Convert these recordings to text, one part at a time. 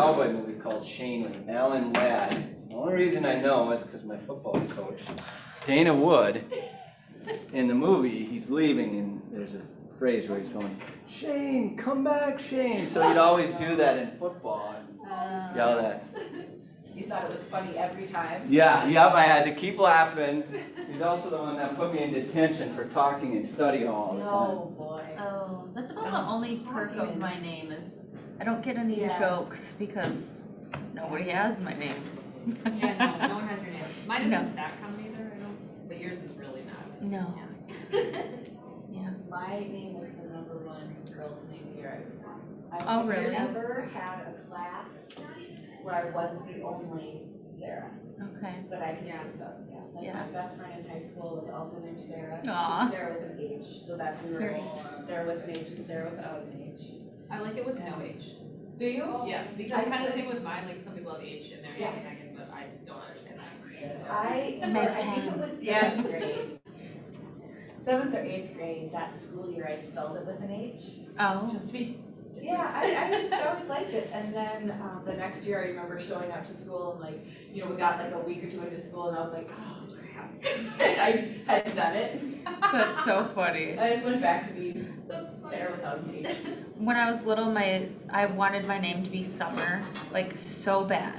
cowboy movie called Shane with Alan Ladd. The only reason I know is because my football coach, Dana Wood, in the movie, he's leaving and there's a phrase where he's going, Shane, come back, Shane. So he'd always do that in football and uh. yell that. You thought it was funny every time? Yeah, yep, I had to keep laughing. He's also the one that put me in detention for talking in study hall all the. Oh, boy. Oh, that's about the only perk of my name is I don't get any Yeah. jokes because nobody has my name. Yeah, no, no one has your name. Mine No. isn't that common either, I don't, but yours is really not. No, Yeah. yeah. My name was the number one girl's name here year I was born. Oh, really? I've never had a class where I was the only Sarah, Okay. that I can Yeah. think of, yeah. Like Yeah. my best friend in high school was also named Sarah. Aw. She's Sarah with an H, so that's we were Sarah. Sarah with an H and Sarah without an H. I like it with no H. Do you? Yes, because I- kind of same with mine, like some people have H in there, Yeah. yeah, but I don't understand that. So- I, Meg I think it was Yeah. seventh grade. Seventh or eighth grade, that school year, I spelled it with an H. Oh, Just to be. Yeah, I, I just always liked it, and then, um, the next year, I remember showing up to school and like, you know, we got like a week or two into school and I was like, oh crap. I hadn't done it, that's so funny. I just went back to being Sarah without an H. When I was little, my I wanted my name to be Summer, like so bad.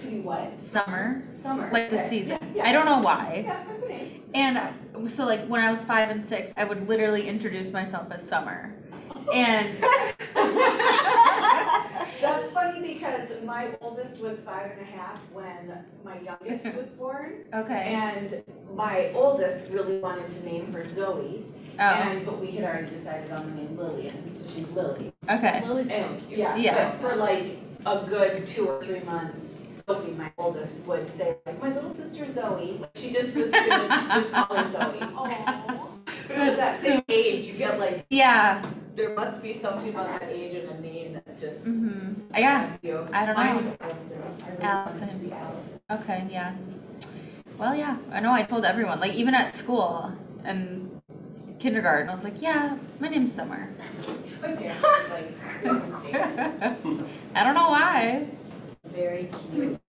To be what? Summer, Summer. like the okay. season. Yeah, yeah. I don't know why. Yeah, that's a name. And so like when I was five and six, I would literally introduce myself as Summer. And That's funny because my oldest was five and a half when my youngest was born. okay. And my oldest really wanted to name her Zoe, Oh, and, but we had already decided on the name Lillian, so she's Lily. okay. Lily's so cute. yeah, Yeah. but for like a good two or three months, Sophie, my oldest, would say, like, my little sister Zoe, like, she just was gonna just call her Zoe. But it was that same age, you get like, Yeah. there must be something about that age and a name that just hmm Yeah. I don't Mine know. was I really wanted to Allison. be Allison. Okay. Yeah. Well, yeah. I know. I told everyone, like even at school and kindergarten, I was like, yeah, my name's Summer. My parents was like, "Good mistake." I don't know why. Very cute.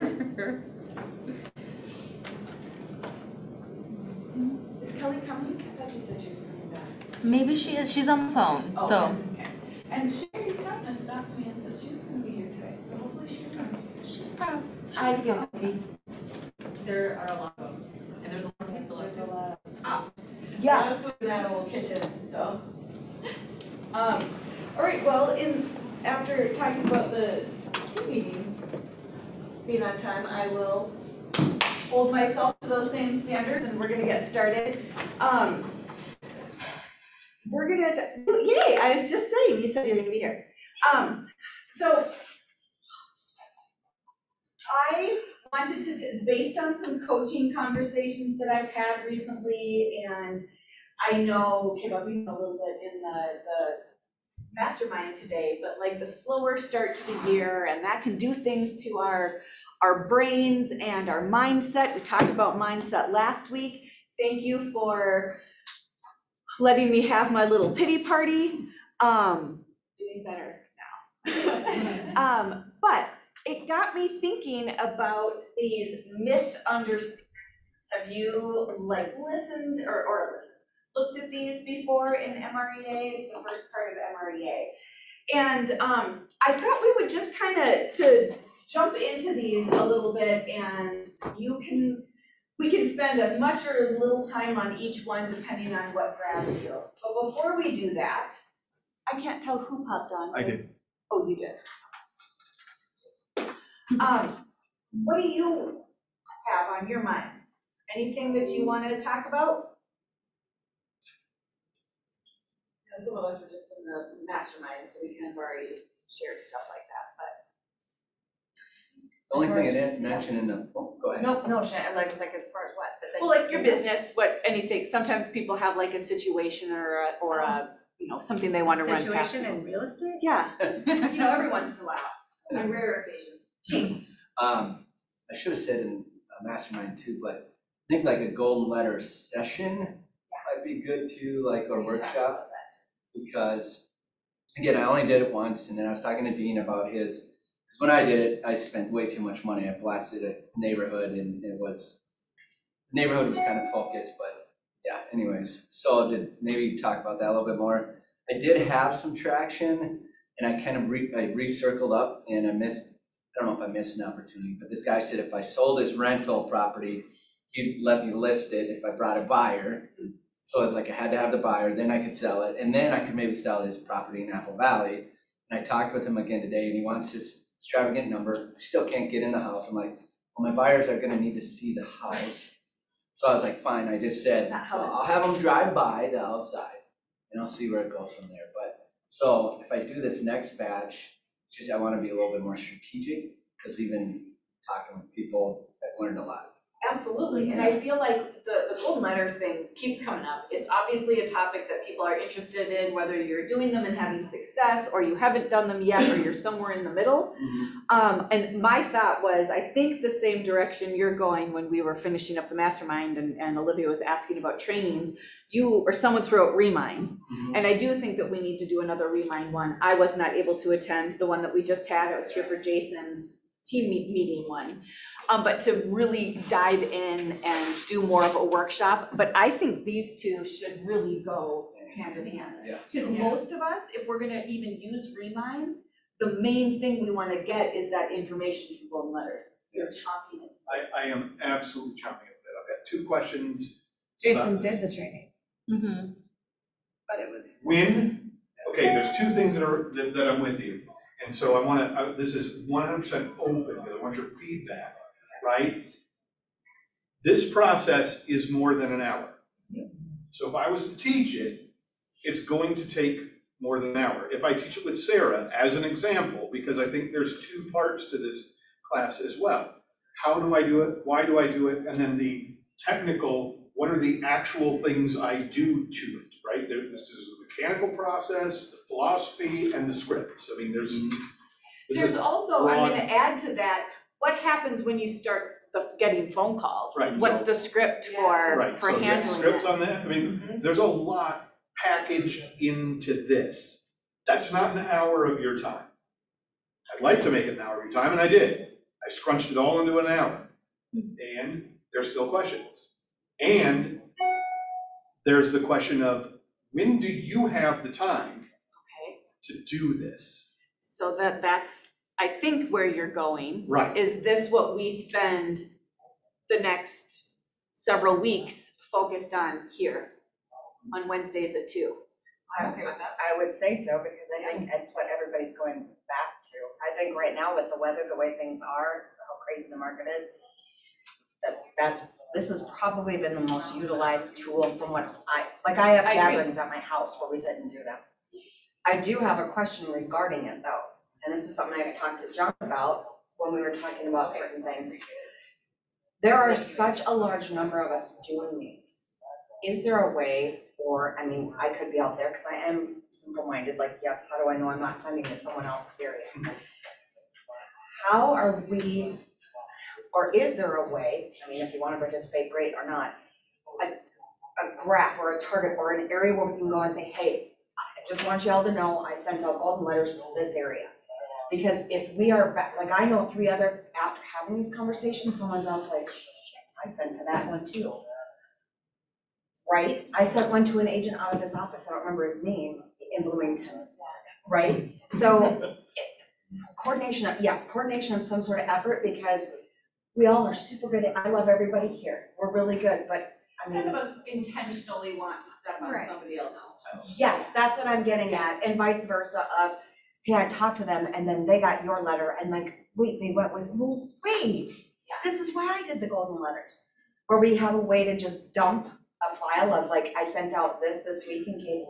Is Kelly coming? I thought you said she was coming back. Maybe she is. She's on the phone. Oh, so okay. And Sherry Dutton stopped me and said she was gonna be here today, so hopefully she comes. she's probably. I get There are a lot of them, and there's a lot of pizza There's left. a lot of. Yeah. food in that old kitchen, so. Um, all right, well, in, after talking about the team meeting being on time, I will hold myself to those same standards and we're gonna get started. Um, we're gonna, yay, I was just saying, you said you're gonna be here. Um, so I wanted to, based on some coaching conversations that I've had recently, and I know came up even a little bit in the, the mastermind today, but like the slower start to the year, and that can do things to our, our brains and our mindset. We talked about mindset last week. Thank you for letting me have my little pity party. Um, doing better now. Um, but it got me thinking about these myth understandings. Have you like listened or, or listened, looked at these before in MREA? It's the first part of MREA. And um, I thought we would just kind of to jump into these a little bit and you can, we can spend as much or as little time on each one depending on what grabs you. But before we do that, I can't tell who popped on. I did. Oh, you did. Um, what do you have on your minds? Anything that you want to talk about? You know, Some of us were just in the mastermind, so we kind of already shared stuff like that, The only thing I didn't mention in the, oh, go ahead. No, no, Shan- like, it's like as far as what, but but. then. Well, like your business, what, anything, sometimes people have like a situation or a, or a, you know, something they want to run past. Situation people. in real estate? Yeah, you know, every once in a while, on rare occasions. Gee, Um, I should have said in a mastermind too, but I think like a golden letter session might be good too, like a we talked workshop. about that. because, again, I only did it once, and then I was talking to Dean about his Because when I did it, I spent way too much money. I blasted a neighborhood and it was, the neighborhood was kind of focused, but yeah, anyways. So I did maybe talk about that a little bit more. I did have some traction and I kind of re, I recircled up and I missed, I don't know if I missed an opportunity, but this guy said if I sold his rental property, he'd let me list it if I brought a buyer. So I was like, I had to have the buyer, then I could sell it, and then I could maybe sell his property in Apple Valley. And I talked with him again today, and he wants this extravagant number, I still can't get in the house, I'm like, well, my buyers are gonna need to see the house. So I was like, fine, I just said, Not how well, I'll have them drive by the outside, and I'll see where it goes from there, but, so if I do this next batch, just, I wanna be a little bit more strategic, cause even talking with people, I've learned a lot. Absolutely, and I mm-hmm. feel like the, the golden letters thing keeps coming up. It's obviously a topic that people are interested in, whether you're doing them and having success, or you haven't done them yet, or you're somewhere in the middle. Mm-hmm. Um, and my thought was, I think the same direction you're going when we were finishing up the mastermind and, and Olivia was asking about trainings. You, or someone threw out Remine, mm-hmm. and I do think that we need to do another Remine one. I was not able to attend the one that we just had, I was here for Jason's team meet, meeting one. Um, but to really dive in and do more of a workshop, but I think these two should really go hand in hand. Yeah. Because most of us, if we're gonna even use Remine, the main thing we wanna get is that information from golden letters. You're chopping it. I, I am absolutely chomping at the bit. I've got two questions. Jason about did the training, Mm-hmm. but it was. When, okay, there's two things that are, that, that I'm with you. And so I wanna, uh, this is one hundred percent open, because I want your feedback, right? This process is more than an hour. So if I was to teach it, it's going to take more than an hour. If I teach it with Sarah, as an example, because I think there's two parts to this class as well. How do I do it? Why do I do it? And then the technical, what are the actual things I do to it, right? This is mechanical process, the philosophy, and the scripts. I mean, there's. this is There's also, I'm gonna add to that, what happens when you start the, getting phone calls? Right, What's so- the script for, Right, for so you have handling scripts that? on that, I mean, Mhm. there's a lot packaged into this. That's not an hour of your time. I'd like to make it an hour of your time, and I did. I scrunched it all into an hour. And there's still questions. And there's the question of, when do you have the time Okay, to do this? so that, that's, I think where you're going. Right, Is this what we spend the next several weeks focused on here? On Wednesdays at two? I'm okay with that. I would say so, because I think that's what everybody's going back to. I think right now with the weather, the way things are, how crazy the market is, that, that's, this has probably been the most utilized tool from what I, like I have I agree. gatherings at my house where we sit and do them. I do have a question regarding it though, and this is something I've talked to John about when we were talking about certain things. There are such a large number of us doing these. Is there a way, or, I mean, I could be out there, because I am simple-minded, like, yes, how do I know I'm not sending to someone else's area? How are we, or is there a way, I mean, if you want to participate, great, or not, a, a graph or a target or an area where we can go and say, hey, I just want y'all to know I sent out golden letters to this area. Because if we are, like, I know three other, after having these conversations, someone's else like, shit, I sent to that one too. Right? I sent one to an agent out of this office, I don't remember his name, in Bloomington, right? So coordination, yes, coordination of some sort of effort because we all are super good at, I love everybody here. We're really good, but I mean. None of us intentionally want to step on Right. somebody else's toes. Yes, that's what I'm getting at, and vice versa of, hey, I talked to them and then they got your letter and like, wait, they went with, well, wait. This is why I did the golden letters, where we have a way to just dump a file of like, I sent out this this week in case,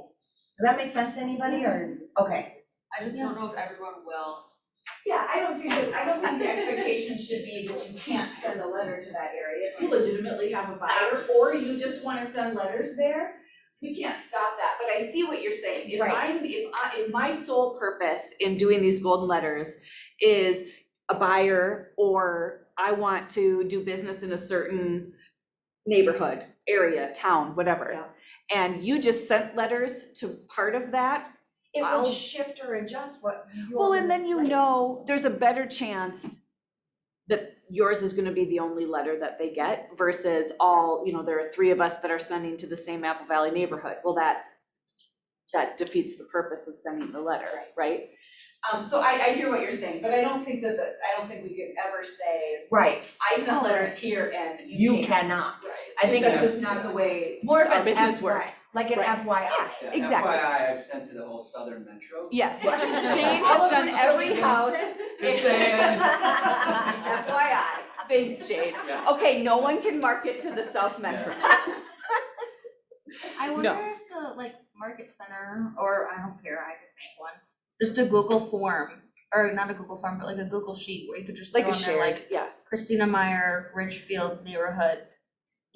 does that make sense to anybody or, okay? I just don't know if everyone will. Yeah, I don't think, that- I don't think the expectation should be that you can't send a letter to that area. If you legitimately have a buyer, or you just wanna send letters there, we can't stop that, but I see what you're saying. If Right. I'm, if I, if my sole purpose in doing these golden letters is a buyer or I want to do business in a certain neighborhood, area, town, whatever. And you just sent letters to part of that, It I'll- would shift or adjust what you're. Well, and then you right. know, there's a better chance that yours is gonna be the only letter that they get versus all, you know, there are three of us that are sending to the same Apple Valley neighborhood. Well, that, that defeats the purpose of sending the letter, right? Um, so I, I hear what you're saying, but I don't think that, the I don't think we could ever say, Right, I sent letters here and you you can't. cannot. Right. I think That's it's just not the way More of our business works. Like an Right. FYI. Yeah, Exactly. FYI, I've sent to the whole Southern Metro. Yes, Shane All has of done every don't house. Just saying. FYI, thanks Shane. Yeah. Okay, no one can market to the South Metro. I No. wonder if the like market center, or I don't care, I could make one, just a Google form, or not a Google form, but like a Google sheet where you could just throw Like a in there like yeah. Christina Meyer, Ridgefield neighborhood,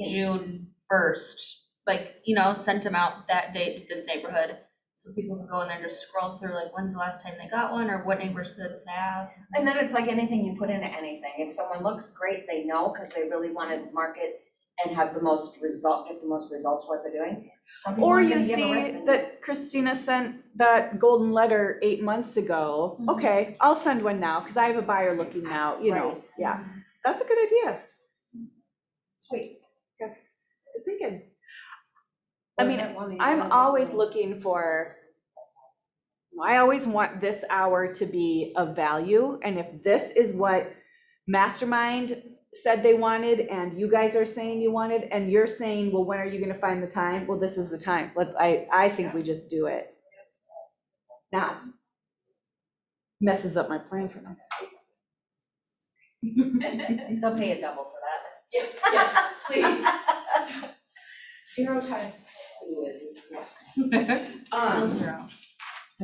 June first, like, you know, sent them out that date to this neighborhood. So people can go in there and just scroll through, like, when's the last time they got one, or what neighborhoods have. And then it's like anything you put into anything. If someone looks great, they know because they really want to market and have the most result, get the most results for what they're doing. Some people Or are you gonna give a see recommendation. that Christina sent that golden letter eight months ago. Mhm. Okay, I'll send one now, cause I have a buyer looking now, you know, Right. yeah. That's a good idea. Sweet. Good thinking. I mean. I'm Was it always looking for, I always want this hour to be of value, and if this is what Mastermind said they wanted, and you guys are saying you wanted, and you're saying, well, when are you gonna find the time? Well, this is the time, let's, I, I think we just do it. Now, messes up my plan for next week. They'll pay a double for that. Yes, please. Zero times Still Um, zero.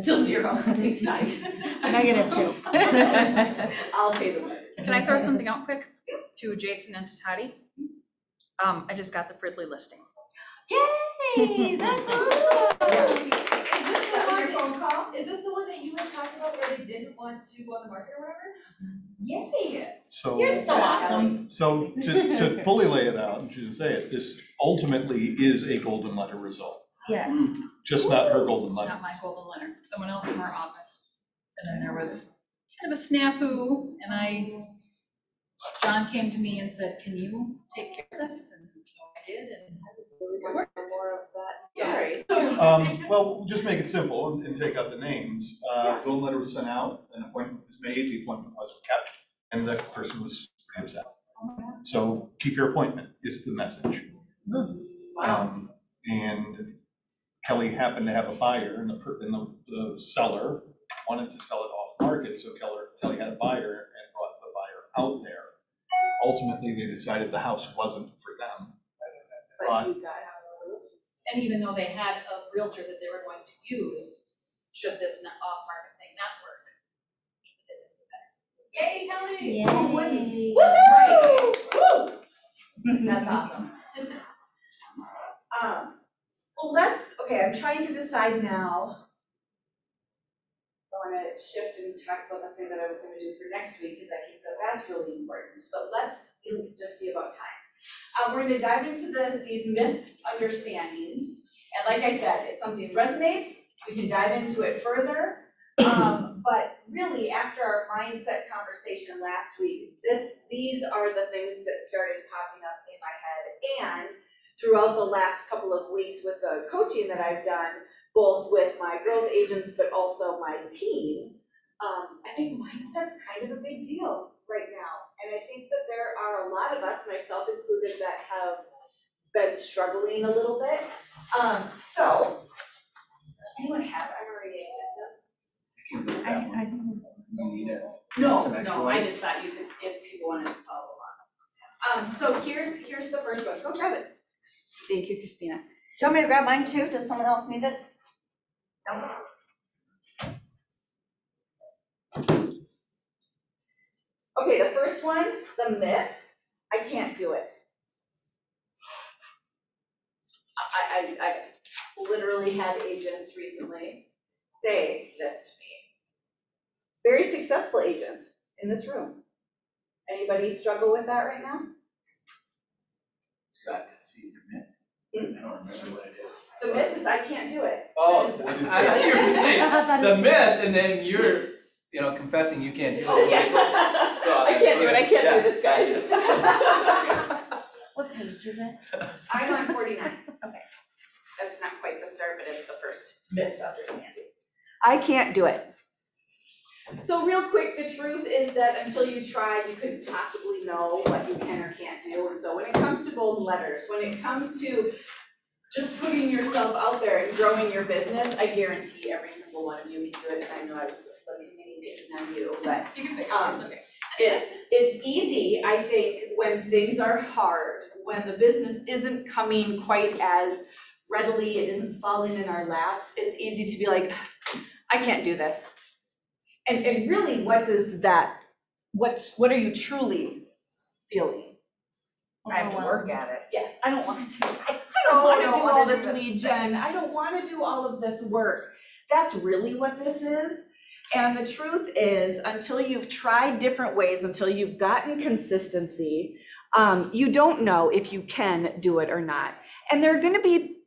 Still zero, thanks, Patty. Negative two. I'll pay the rent. Can I throw something out quick to Jason and to Toddy? Um, I just got the Fridley listing. Yay, that's awesome. That was your phone call? Is this the one that you had talked about where they didn't want to go on the market or whatever? Yay! So. You're so awesome. So to, to fully lay it out, and she didn't say it, this ultimately is a golden letter result, Yes. Mm-hmm. just not her golden letter. Not my golden letter, someone else from our office. And then there was mm-hmm. kind of a snafu, and I, John came to me and said, can you take care of this? And so I did, and it worked. More of that. Yes. Um, well, we'll just make it simple and, and take out the names. Uh, golden letter was sent out, an appointment was made, the appointment was kept, and the person was pretty upset. So keep your appointment is the message. Um, and Kelly happened to have a buyer and the, per- and the, the seller wanted to sell it off market, so Keller, Kelly had a buyer and brought the buyer out there. Ultimately, they decided the house wasn't for them. But you got And even though they had a realtor that they were going to use, should this not off-market thing not work. Yay, Kelly! Yay. Who wouldn't? Woo! Woo! That's awesome. Um, well, let's, okay, I'm trying to decide now. I wanna shift and talk about the thing that I was gonna do for next week, because I think that that's really important, but let's just see about time. Um, we're gonna dive into the, these myth understandings, and like I said, if something resonates, we can dive into it further. Um, but really, after our mindset conversation last week, this, these are the things that started popping up in my head. And throughout the last couple of weeks with the coaching that I've done, both with my growth agents, but also my team, um, I think mindset's kind of a big deal right now. And I think that there are a lot of us, myself included, that have been struggling a little bit. Um, so, does anyone have MREA You can go I, that one. I think You need it. No, no, I just thought you could, if people wanted to follow along. Um, so here's, here's the first one, go grab it. Thank you, Christina. Do you want me to grab mine too? Does someone else need it? No? Okay, the first one, the myth, I can't do it. I, I, I literally had agents recently say this to me. Very successful agents in this room. Anybody struggle with that right now? Got to see the myth. Hmm? I don't remember what it is. The myth is I can't do it. Oh, I thought you were saying the myth, and then you're, you know, confessing you can't do oh, it. Oh, yeah. So, I can't do it, I can't yeah, do this, guys. What page is it? I'm on forty-nine. Okay. That's not quite the start, but it's the first misunderstanding. I can't do it. So real quick, the truth is that until you try, you couldn't possibly know what you can or can't do. And so when it comes to golden letters, when it comes to just putting yourself out there and growing your business, I guarantee every single one of you can do it. And I know I was looking, picking on you, but You can pick, Um, it's okay. it's, it's easy, I think, when things are hard, when the business isn't coming quite as readily, it isn't falling in our laps, it's easy to be like, I can't do this. And, and really, what does that, what, what are you truly feeling? I have to work at it. Yes, I don't wanna do, I, I don't wanna don't do wanna all this this lead gen, I don't wanna do all of this work. That's really what this is. And the truth is, until you've tried different ways, until you've gotten consistency, um, you don't know if you can do it or not. And there are gonna be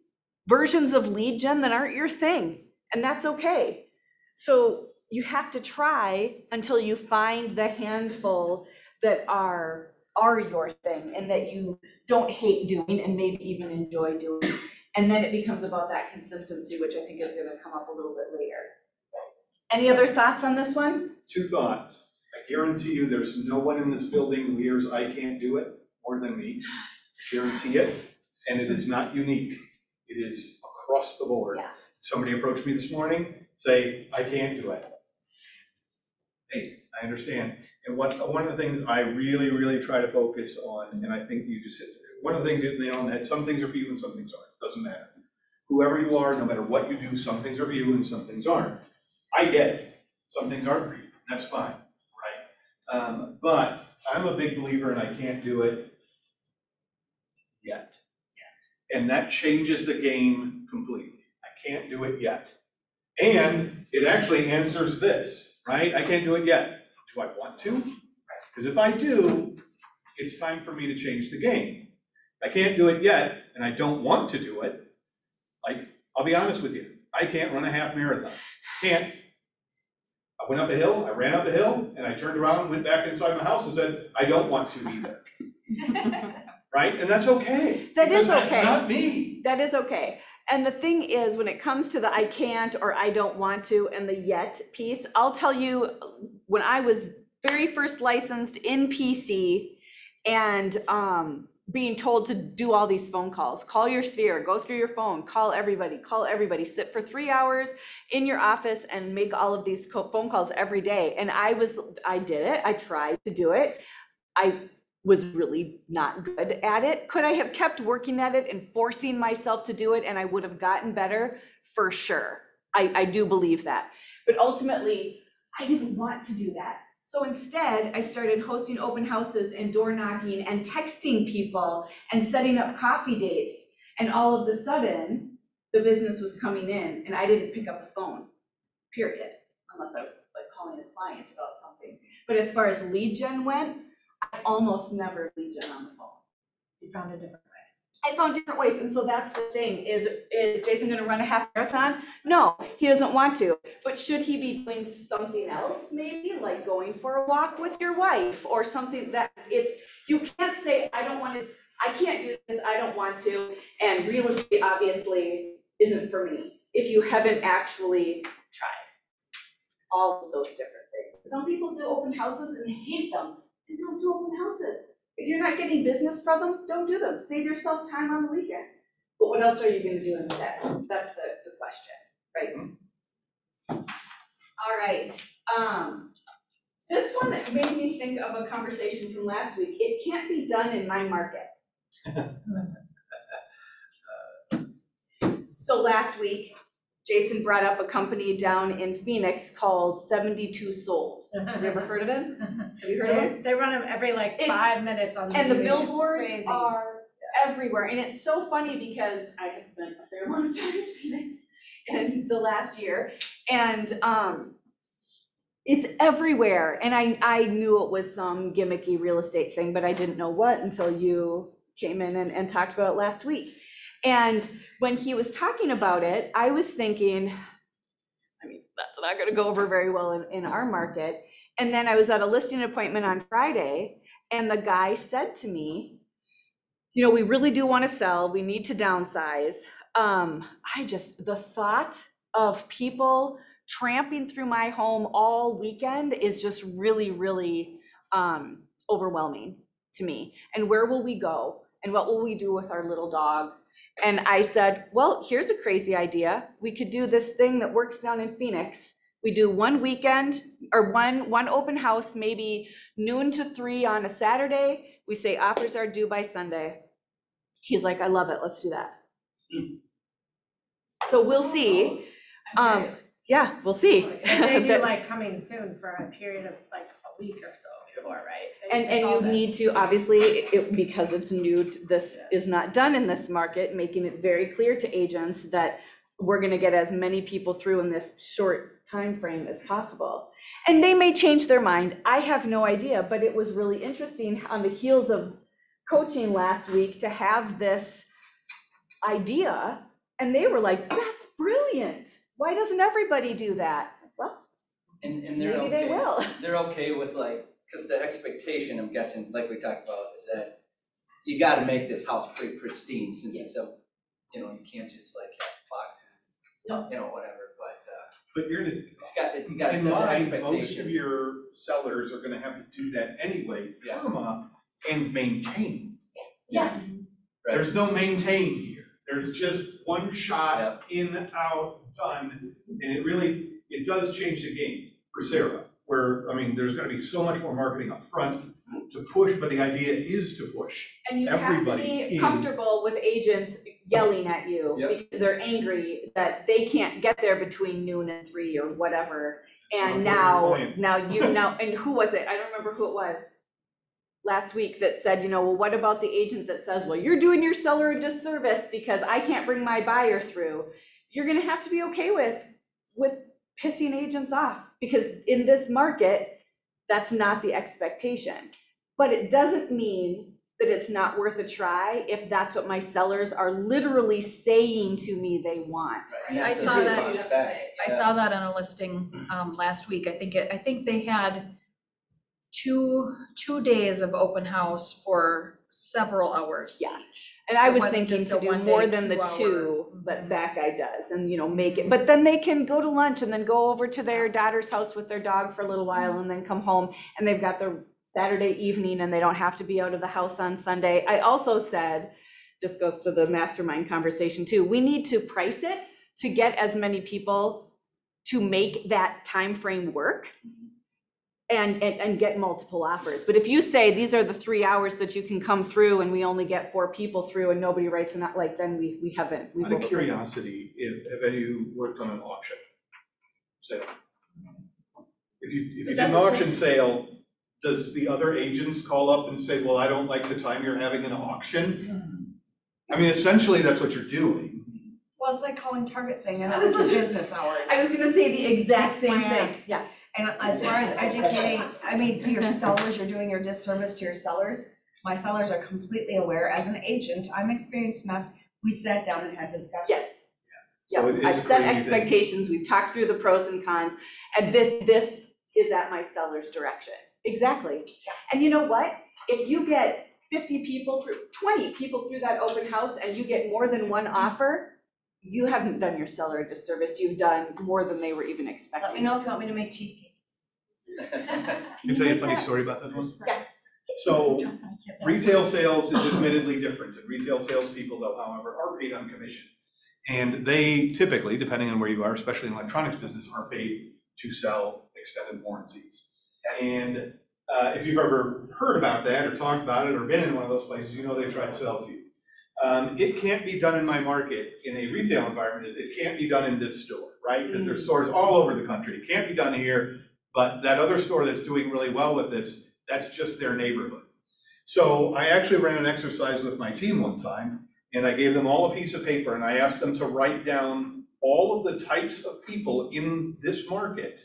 versions of lead gen that aren't your thing, and that's okay. So you have to try until you find the handful that are, are your thing and that you don't hate doing and maybe even enjoy doing. And then it becomes about that consistency, which I think is gonna come up a little bit later. Any other thoughts on this one? Two thoughts. I guarantee you, there's no one in this building who hears I can't do it more than me. Guarantee it. And it is not unique. It is across the board. Yeah. Somebody approached me this morning, say, I can't do it. Hey, I understand. And what, one of the things I really, really try to focus on, and I think you just hit, one of the things you nailed on the head, some things are for you and some things aren't, doesn't matter. Whoever you are, no matter what you do, some things are for you and some things aren't. I get it. Some things aren't for you, that's fine, right? Um, but I'm a big believer and I can't do it yet. And that changes the game completely. I can't do it yet. And it actually answers this, right? I can't do it yet. Do I want to? Because if I do, it's time for me to change the game. I can't do it yet, and I don't want to do it. Like, I'll be honest with you, I can't run a half marathon. Can't. I went up a hill, I ran up a hill, and I turned around, and went back inside my house and said, I don't want to be there. Right? And that's okay. That is because okay. That's not me. That is okay. And the thing is, when it comes to the I can't or I don't want to and the yet piece, I'll tell you, when I was very first licensed in PC and um, being told to do all these phone calls, call your sphere, go through your phone, call everybody, call everybody, sit for three hours in your office and make all of these phone calls every day. And I was, I did it. I tried to do it. I was really not good at it. Could I have kept working at it and forcing myself to do it and I would have gotten better? For sure. I, I do believe that. But ultimately, I didn't want to do that. So instead, I started hosting open houses and door knocking and texting people and setting up coffee dates. And all of a sudden, the business was coming in and I didn't pick up the phone, period. Unless I was like calling a client about something. But as far as lead gen went, I almost never lead gen on the phone. You found a different. I found different ways, and so that's the thing, is, is Jason gonna run a half marathon? No, he doesn't want to, but should he be doing something else, maybe, like going for a walk with your wife, or something that, it's, you can't say, I don't wanna, I can't do this, I don't want to, and real estate obviously isn't for me, if you haven't actually tried all of those different things. Some people do open houses and hate them, and don't do open houses. If you're not getting business from them, don't do them. Save yourself time on the weekend. But what else are you gonna do instead? That's the, the question, right? All right, um, this one made me think of a conversation from last week. It can't be done in my market. So last week, Jason brought up a company down in Phoenix called Seventy-two Sold. Have you ever heard of it? Have you heard of it? They, they run them every like It's- five minutes on the And the TV. It's billboards crazy. are everywhere, and it's so funny because I have spent a fair amount of time in Phoenix in the last year, and, um, it's everywhere, and I, I knew it was some gimmicky real estate thing, but I didn't know what until you came in and, and talked about it last week. And when he was talking about it, I was thinking, I mean, that's not gonna go over very well in, in our market. And then I was at a listing appointment on Friday, and the guy said to me, you know, we really do wanna sell, we need to downsize. Um, I just, the thought of people tramping through my home all weekend is just really, really, um, overwhelming to me. And where will we go? And what will we do with our little dog? And I said, well, here's a crazy idea. We could do this thing that works down in Phoenix. We do one weekend or one, one open house, maybe noon to three on a Saturday. We say offers are due by Sunday. He's like, I love it. Let's do that. So we'll see. Um. Yeah, we'll see. And they do like coming soon for a period of like week or so before, right? And, It's and all you this. need to, obviously, it, because it's new, this is not done in this market, making it very clear to agents that we're gonna get as many people through in this short time frame as possible. And they may change their mind, I have no idea, but it was really interesting on the heels of coaching last week to have this idea, and they were like, that's brilliant, why doesn't everybody do that? Well, And, and they're maybe they okay- will. They're okay with like, because the expectation, I'm guessing, like we talked about, is that you gotta make this house pretty pristine since it's a, you know, you can't just like have boxes, No. you know, whatever, but, uh, But you're, it's got, you gotta in set the mind, most of expectation. your sellers are gonna have to do that anyway, Yeah. comma, and maintain. Yes. Right. There's no maintain here. There's just one shot, Yep. in, out, done. And it really, it does change the game for Sarah, where, I mean, there's gonna be so much more marketing up front to push, but the idea is to push. And you have to everybody be in. comfortable with agents yelling at you Yep. because they're angry that they can't get there between noon and three or whatever. And Not now, now you, now, and who was it? I don't remember who it was. Last week that said, you know, well, what about the agent that says, well, you're doing your seller a disservice because I can't bring my buyer through. You're gonna have to be okay with, with pissing agents off because in this market, that's not the expectation. But it doesn't mean that it's not worth a try if that's what my sellers are literally saying to me they want. Right, I saw that- response back. I saw that on a listing, um, last week. I think it, I think they had two, two days of open house for several hours Yeah. each. And I It was wasn't thinking just to do one more than the two hour. two Mhm. that guy does and, you know, make it, but then they can go to lunch and then go over to their daughter's house with their dog for a little while and then come home and they've got their Saturday evening and they don't have to be out of the house on Sunday. I also said, this goes to the mastermind conversation too, we need to price it to get as many people to make that time frame work and, and, and get multiple offers. But if you say, these are the three hours that you can come through and we only get four people through and nobody writes an, that like, then we, we haven't, we Out will of kill curiosity, if, have any worked on an auction sale? If you, if you did That's an the same- auction sale, does the other agents call up and say, well, I don't like the time you're having an auction? I mean, essentially, that's what you're doing. Well, it's like calling Target saying, and I it's was listening- business hours. I was gonna say the exact same my thing, ass. yeah. And as far as educating, I mean, to your sellers, you're doing your disservice to your sellers. My sellers are completely aware. As an agent, I'm experienced enough. We sat down and had discussions. Yes. So Yeah, I've set crazy. expectations, we've talked through the pros and cons, and this, this is at my seller's direction. Exactly. And you know what? If you get fifty people through, twenty people through that open house and you get more than one offer, you haven't done your seller a disservice, you've done more than they were even expecting. Let me know if you want me to make cheesecake. Can I tell you a funny story about that one? Yeah. So retail sales is admittedly different, and retail salespeople though, however, are paid on commission. And they typically, depending on where you are, especially in electronics business, are paid to sell extended warranties. And uh, if you've ever heard about that or talked about it or been in one of those places, you know they try to sell to you. Um, It can't be done in my market in a retail environment, is it can't be done in this store, right? Because there's stores all over the country. It can't be done here, but that other store that's doing really well with this, that's just their neighborhood. So I actually ran an exercise with my team one time, and I gave them all a piece of paper, and I asked them to write down all of the types of people in this market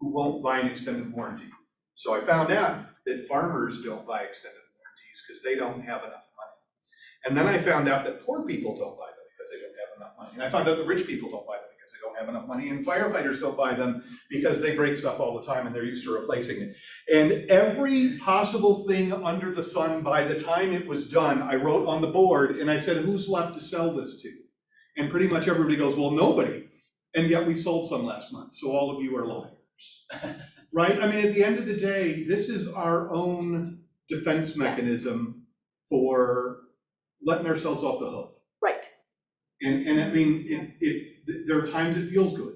who won't buy an extended warranty. So I found out that farmers don't buy extended warranties because they don't have enough. And then I found out that poor people don't buy them because they don't have enough money. And I found out that rich people don't buy them because they don't have enough money. And firefighters don't buy them because they break stuff all the time and they're used to replacing it. And every possible thing under the sun, by the time it was done, I wrote on the board and I said, who's left to sell this to? And pretty much everybody goes, well, nobody. And yet we sold some last month, so all of you are liars. Right? I mean, at the end of the day, this is our own defense mechanism for letting ourselves off the hook. Right. And, and I mean, it, it, there are times it feels good.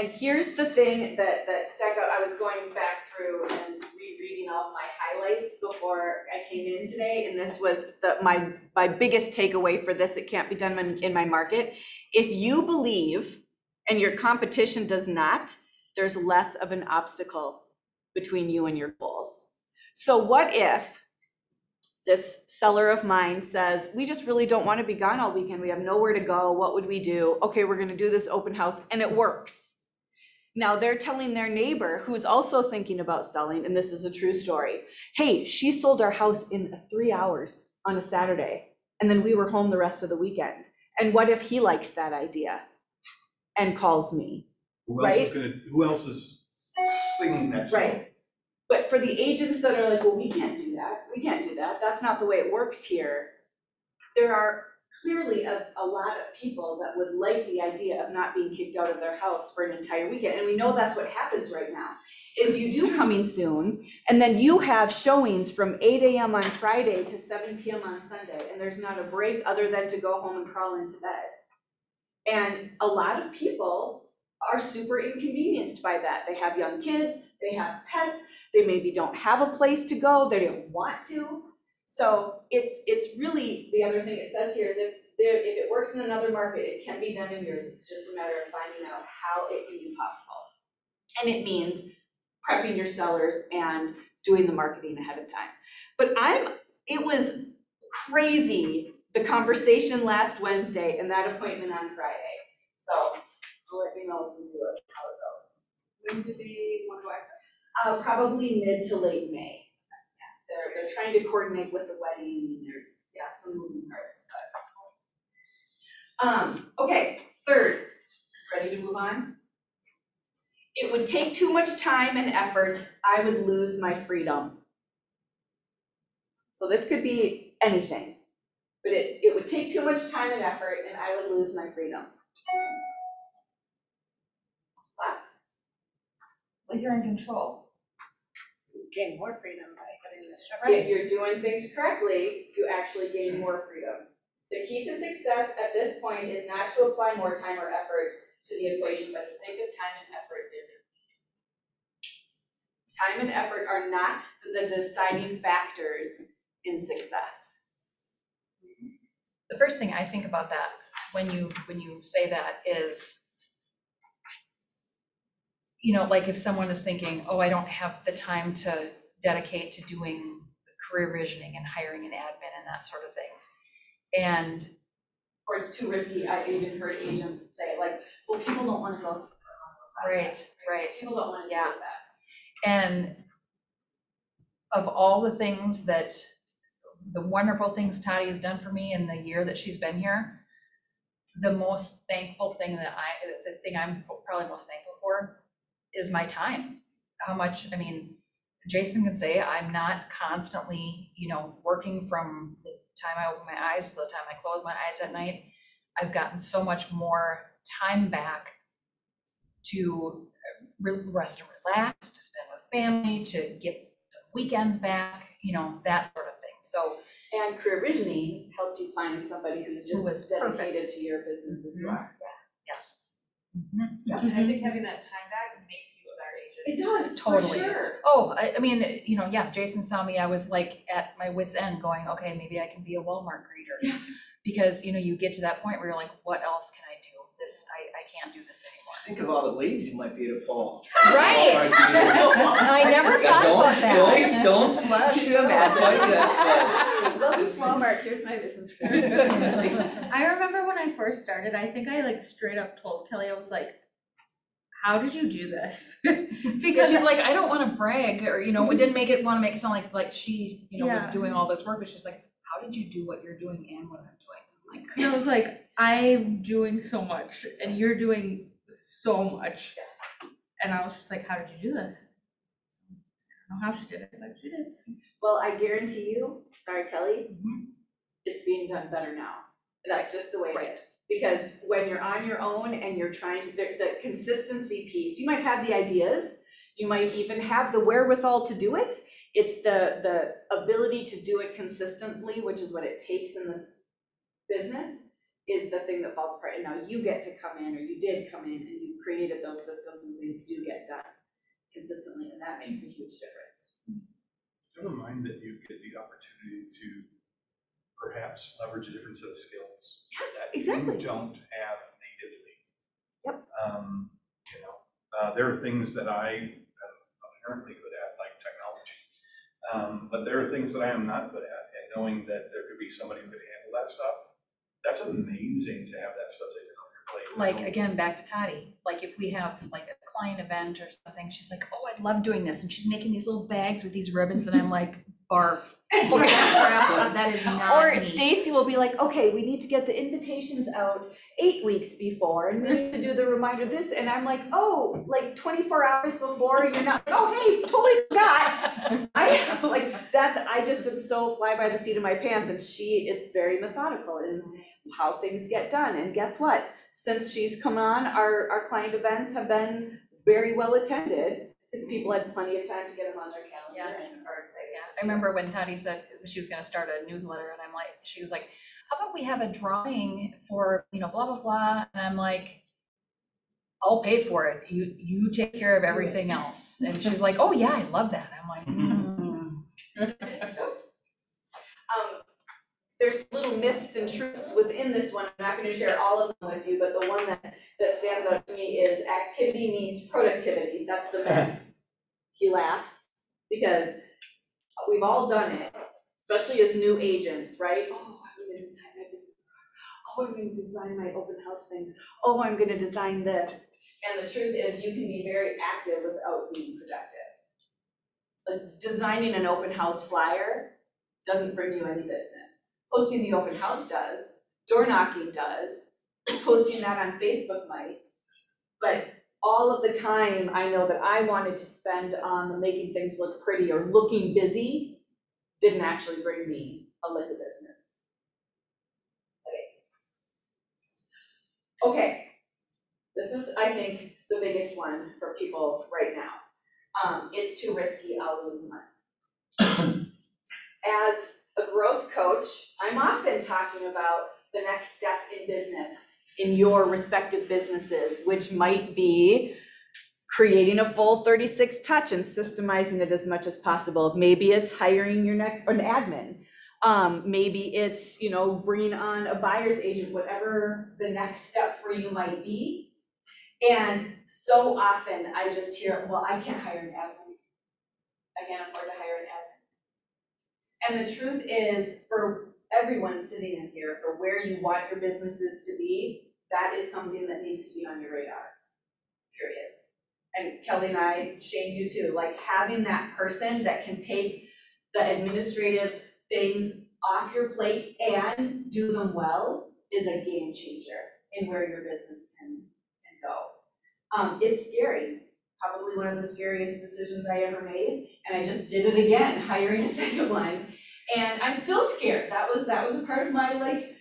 And here's the thing that, that stuck out, I was going back through and rereading all my highlights before I came in today, and this was the, my, my biggest takeaway for this, it can't be done in, in my market. If you believe and your competition does not, there's less of an obstacle between you and your goals. So what if this seller of mine says, we just really don't want to be gone all weekend, we have nowhere to go, what would we do? Okay, we're gonna do this open house, and it works. Now they're telling their neighbor who's also thinking about selling, and this is a true story. Hey, she sold our house in three hours on a Saturday, and then we were home the rest of the weekend. And what if he likes that idea and calls me? Who else is Right. gonna, who else is singing that song? Right. But for the agents that are like, well, we can't do that, we can't do that, that's not the way it works here. There are clearly a, a lot of people that would like the idea of not being kicked out of their house for an entire weekend, and we know that's what happens right now. Is you do coming soon, and then you have showings from eight AM on Friday to seven PM on Sunday, and there's not a break other than to go home and crawl into bed. And a lot of people are super inconvenienced by that. They have young kids, they have pets, they maybe don't have a place to go, they don't want to. So it's, it's really, the other thing it says here is if there, if it works in another market, it can be done in yours. It's just a matter of finding out how it can be possible. And it means prepping your sellers and doing the marketing ahead of time. But I'm, it was crazy, the conversation last Wednesday and that appointment on Friday. So let you know if we do it, how it goes. When do they? Uh, probably mid to late May. Yeah, They're, they're trying to coordinate with the wedding, and there's, yeah, some moving parts, but. Um, okay, third, ready to move on? It would take too much time and effort, I would lose my freedom. So this could be anything, but it, it would take too much time and effort, and I would lose my freedom. Thoughts? Like you're in control. Gain more freedom by having this job. If you're doing things correctly, you actually gain more freedom. The key to success at this point is not to apply more time or effort to the equation, but to think of time and effort differently. Time and effort are not the deciding factors in success. The first thing I think about that, when you, when you say that is, you know, like if someone is thinking, oh, I don't have the time to dedicate to doing career visioning and hiring an admin and that sort of thing. And Or it's too risky, I've even heard agents say like, well, people don't go through the process. Right, right. People don't wanna do Yeah. that. And of all the things that, the wonderful things Toddy has done for me in the year that she's been here, the most thankful thing that I, the thing I'm probably most thankful for is my time. How much, I mean, Jason can say I'm not constantly, you know, working from the time I open my eyes to the time I close my eyes at night. I've gotten so much more time back to rest and relax, to spend with family, to get some weekends back, you know, that sort of thing. So And career visioning helped you find somebody who's just Who as is perfect. dedicated to your business as you Mhm. are. Yes. And I think having that time back makes you a better agent. It does, for Totally. sure. Oh, I, I mean, you know, yeah, Jason saw me, I was like at my wit's end going, okay, maybe I can be a Walmart greeter. Yeah. Because, you know, you get to that point where you're like, what else can I do? This, I, I can't do this anymore. Think of all the leads you might be able to pull. Right. I never Yeah, thought don't- about that. Don't, don't slash Can it you up, I'll tell you imagine? that, Welcome to Walmart, here's my business card. I remember when I first started, I think I like straight up told Kelly, I was like, how did you do this? Because Because she's like, I don't wanna brag, or, you know, it didn't make it, wanna make it sound like, like she, you know, was doing all this work, but she's like, how did you do what you're doing and what I'm doing? Like, And I was like, I'm doing so much and you're doing so much. And I was just like, how did you do this? I don't know how she did it, but she did. Well, I guarantee you, sorry Kelly, Mhm. it's being done better now. That's just the way it Right. is. Because when you're on your own and you're trying to, the, the consistency piece, you might have the ideas, you might even have the wherewithal to do it. It's the, the ability to do it consistently, which is what it takes in this business, is the thing that falls apart. And now you get to come in, or you did come in, and you created those systems and things do get done consistently, and that makes a huge difference. Never mind that you get the opportunity to perhaps leverage a different set of skills. Yes, that exactly. you don't have natively. Yep. Um, you know, uh, there are things that I am apparently good at, like technology. Um, but there are things that I am not good at, and knowing that there could be somebody who could handle that stuff, that's amazing to have that stuff taken off your plate. Like, again, back to Toddy, like if we have like a client event or something, she's like, oh, I love doing this, and she's making these little bags with these ribbons, and I'm like, barf. Crap, That is not Or me. Stacy will be like, okay, we need to get the invitations out eight weeks before, and we need to do the reminder this, and I'm like, oh, like twenty-four hours before, you're not, oh, hey, totally forgot. I, like, that's, I just am so fly by the seat of my pants, and she, it's very methodical in how things get done, and guess what? Since she's come on, our, our client events have been very well attended, because people had plenty of time to get them on their calendar and are excited. Yeah, I remember when Tati said she was gonna start a newsletter, and I'm like, she was like, how about we have a drawing for, you know, blah, blah, blah, and I'm like, I'll pay for it, you, you take care of everything else, and she's like, oh, yeah, I love that, I'm like, hmm. There's little myths and truths within this one, I'm not gonna share all of them with you, but the one that, that stands out to me is activity means productivity, that's the myth. He laughs, because we've all done it, especially as new agents, right? Oh, I'm gonna design my business card, oh, I'm gonna design my open house things, oh, I'm gonna design this. And the truth is, you can be very active without being productive. Like, designing an open house flyer doesn't bring you any business. Posting the open house does, door knocking does, posting that on Facebook might. But all of the time, I know that I wanted to spend on making things look pretty or looking busy, didn't actually bring me a lick of business. Okay. Okay, this is, I think, the biggest one for people right now. Um, it's too risky, I'll lose money. As a growth coach, I'm often talking about the next step in business, in your respective businesses, which might be creating a full thirty-six touch and systemizing it as much as possible. Maybe it's hiring your next, an admin. Um, maybe it's, you know, bringing on a buyer's agent, whatever the next step for you might be. And so often I just hear, well, I can't hire an admin. I can't afford to hire an admin. And the truth is, for everyone sitting in here, for where you want your businesses to be, that is something that needs to be on your radar, period. And Kelly and I, Shane, you too, like having that person that can take the administrative things off your plate and do them well is a game changer in where your business can, can go. Um, it's scary, probably one of the scariest decisions I ever made, and I just did it again, hiring a second one. And I'm still scared, that was, that was a part of my like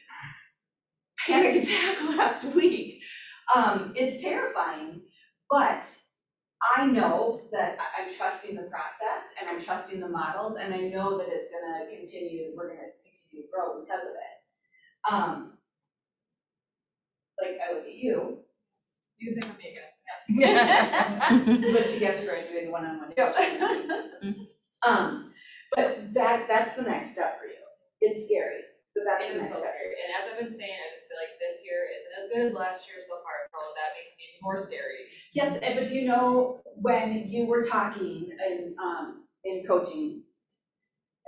panic attack last week. Um, it's terrifying, but I know that I'm trusting the process and I'm trusting the models and I know that it's gonna continue, we're gonna continue to grow because of it. Um, like, I look at you, You think I'm. This is what she gets for doing one-on-one coaching. Um, but that, that's the next step for you. It's scary, but that's It the is next so step. scary, and as I've been saying, I just feel like this year isn't as good as last year so far, so that makes it even more scary. Yes, and but do you know, when you were talking in, um, in coaching,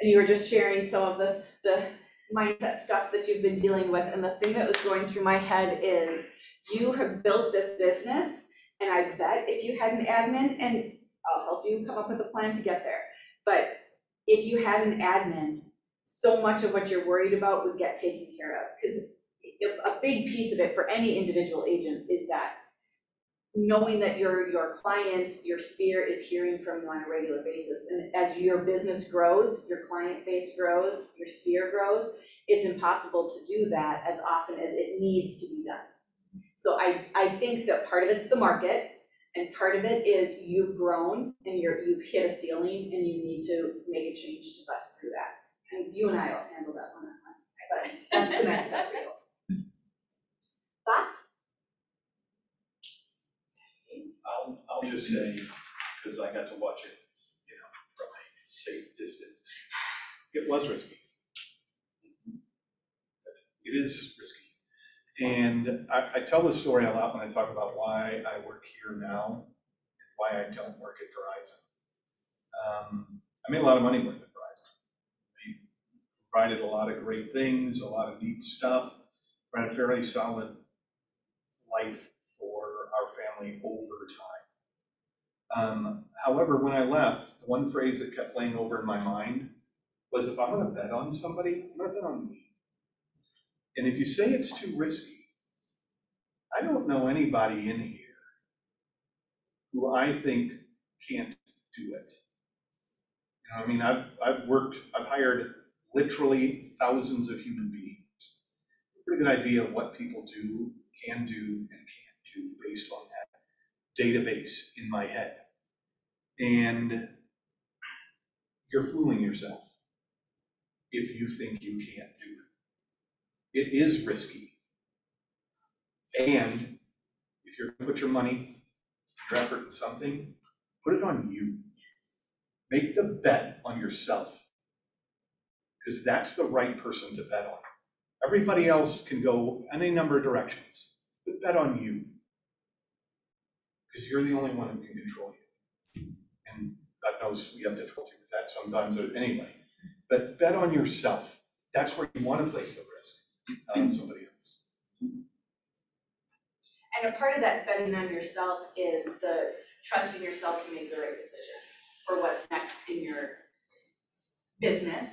and you were just sharing some of this, the mindset stuff that you've been dealing with, and the thing that was going through my head is, you have built this business, and I bet if you had an admin, and I'll help you come up with a plan to get there, but if you had an admin, so much of what you're worried about would get taken care of. Because a, big piece of it for any individual agent is that knowing that your, your clients, your sphere is hearing from you on a regular basis. And as your business grows, your client base grows, your sphere grows, it's impossible to do that as often as it needs to be done. So I, I think that part of it's the market, and part of it is you've grown and you're, you've hit a ceiling and you need to make a change to bust through that. And you and I will handle that one on one, but that's the next step for you. Thoughts? I'll, I'll just say, because I got to watch it, you know, from a safe distance, it was risky. It is risky. And I, I tell this story a lot when I talk about why I work here now, and why I don't work at Verizon. Um, I made a lot of money working at Verizon. They provided a lot of great things, a lot of neat stuff, ran a fairly solid life for our family over time. Um, however, when I left, one phrase that kept playing over in my mind was if I'm gonna bet on somebody, I'm gonna bet on me. And if you say it's too risky, I don't know anybody in here who I think can't do it. You know, I mean, I've, I've worked, I've hired literally thousands of human beings. Pretty good idea of what people do, can do, and can't do based on that database in my head. And you're fooling yourself if you think you can't do it. It is risky. And if you're gonna put your money, your effort in something, put it on you. Make the bet on yourself. Because that's the right person to bet on. Everybody else can go any number of directions, but bet on you. Because you're the only one who can control you. And God knows we have difficulty with that sometimes, anyway. But bet on yourself. That's where you want to place the risk, not on somebody else. And a part of that betting on yourself is the trusting yourself to make the right decisions for what's next in your business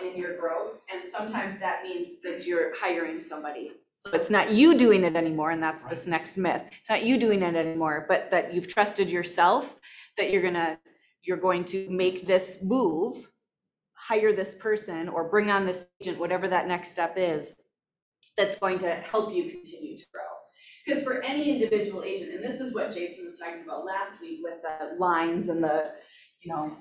and in your growth. And sometimes that means that you're hiring somebody. So it's not you doing it anymore, and that's this next myth. It's not you doing it anymore, but that you've trusted yourself, that you're gonna, you're going to make this move, hire this person, or bring on this agent, whatever that next step is, that's going to help you continue to grow. Because for any individual agent, and this is what Jason was talking about last week with the lines and the, you know,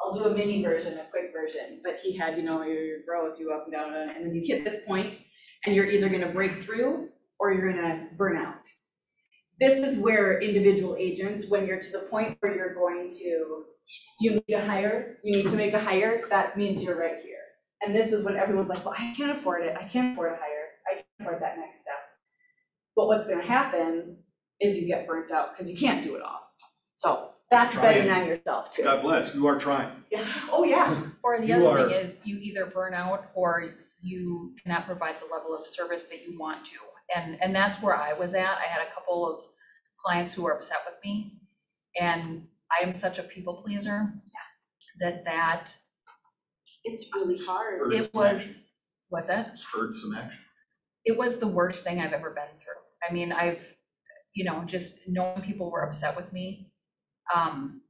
I'll do a mini version, a quick version, but he had, you know, your, growth, you up and down, and then you hit this point, and you're either gonna break through or you're gonna burn out. This is where individual agents, when you're to the point where you're going to, you need a hire, you need to make a hire, that means you're right here. And this is when everyone's like, well, I can't afford it, I can't afford a hire, I can't afford that next step. But what's gonna happen is you get burnt out, because you can't do it all. So that's Try betting it. on yourself too. God bless, you are trying. Yeah, oh yeah, Or the You other are- thing is you either burn out or you cannot provide the level of service that you want to. And, and that's where I was at. I had a couple of clients who were upset with me. And I am such a people pleaser. That that, it's really hard. Heard it was, action. what's that? Just Heard some action. it was the worst thing I've ever been through. I mean, I've, you know, just knowing people were upset with me, um,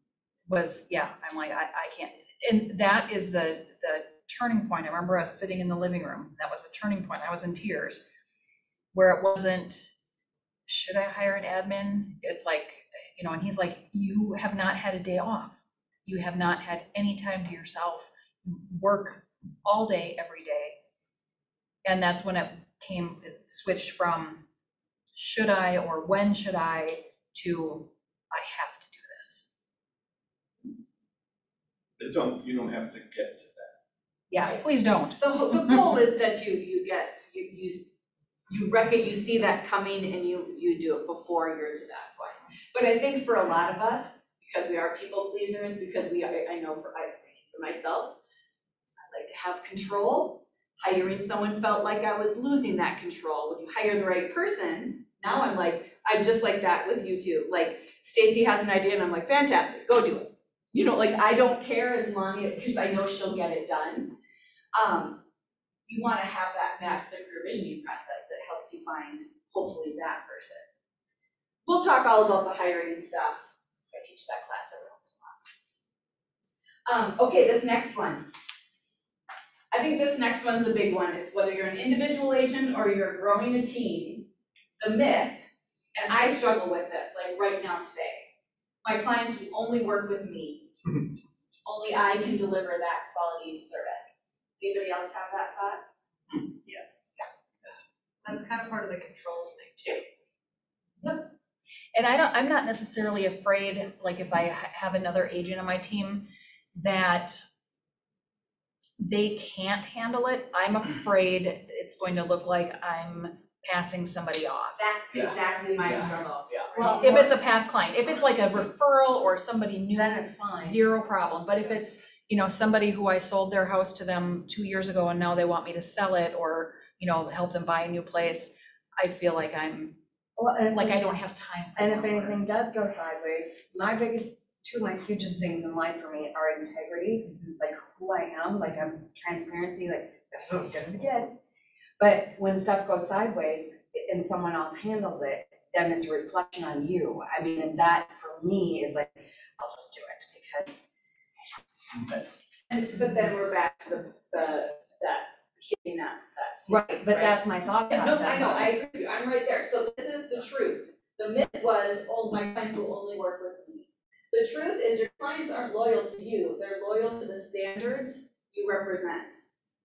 was, yeah, I'm like, I, I can't. And that is the, the turning point. I remember us sitting in the living room. That was a turning point. I was in tears. Where it wasn't, should I hire an admin? It's like, you know, and he's like, you have not had a day off. You have not had any time to yourself. You Work all day, every day. And that's when it came, it switched from should I or when should I to I have to do this. It Don't, you don't have to get to that. Yeah, Right. please don't. The, the goal is that you, you get, you, you, you reckon, you see that coming and you, you do it before you're to that point. But I think for a lot of us, because we are people pleasers, because we, I, I know for, I speak for myself, I like to have control. Hiring someone felt like I was losing that control. When you hire the right person, now I'm like, I'm just like that with you two. Like Stacy has an idea and I'm like, fantastic, go do it. You know, like, I don't care as long as, because I know she'll get it done. Um, you wanna have that match the career visioning process that helps you find hopefully that person. We'll talk all about the hiring stuff. I teach that class every once in a while. Um, okay, this next one. I think this next one's a big one, is whether you're an individual agent or you're growing a team, the myth, and I struggle with this, like right now today. My clients will only work with me. Only I can deliver that quality of service. Anybody else have that thought? Yes. Yeah. That's kind of part of the control thing too. Yep. And I don't, I'm not necessarily afraid, like if I have another agent on my team, that they can't handle it. I'm afraid it's going to look like I'm passing somebody off. That's Yeah. exactly my Yeah. struggle. Yeah. Well, If it's a past client, if it's like a referral or somebody new, Then it's fine. zero problem. But if it's, you know, somebody who I sold their house to them two years ago and now they want me to sell it or, you know, help them buy a new place, I feel like I'm, Well, and like I it's- don't have time for And if that. anything does go sideways, my biggest, two of my hugest things in life for me are integrity, mm-hmm. like who I am, like I'm transparency, like this is as good as it gets. But when stuff goes sideways and someone else handles it, then it's a reflection on you. I mean, and that for me is like, I'll just do it because that's. And, but then we're back to the, the, that, hitting that, that. Right, but that's my thought Yeah, process. no, I know, I agree with you, I'm right there, so this is the truth. The myth was, oh, my clients will only work with me. The truth is your clients aren't loyal to you, they're loyal to the standards you represent.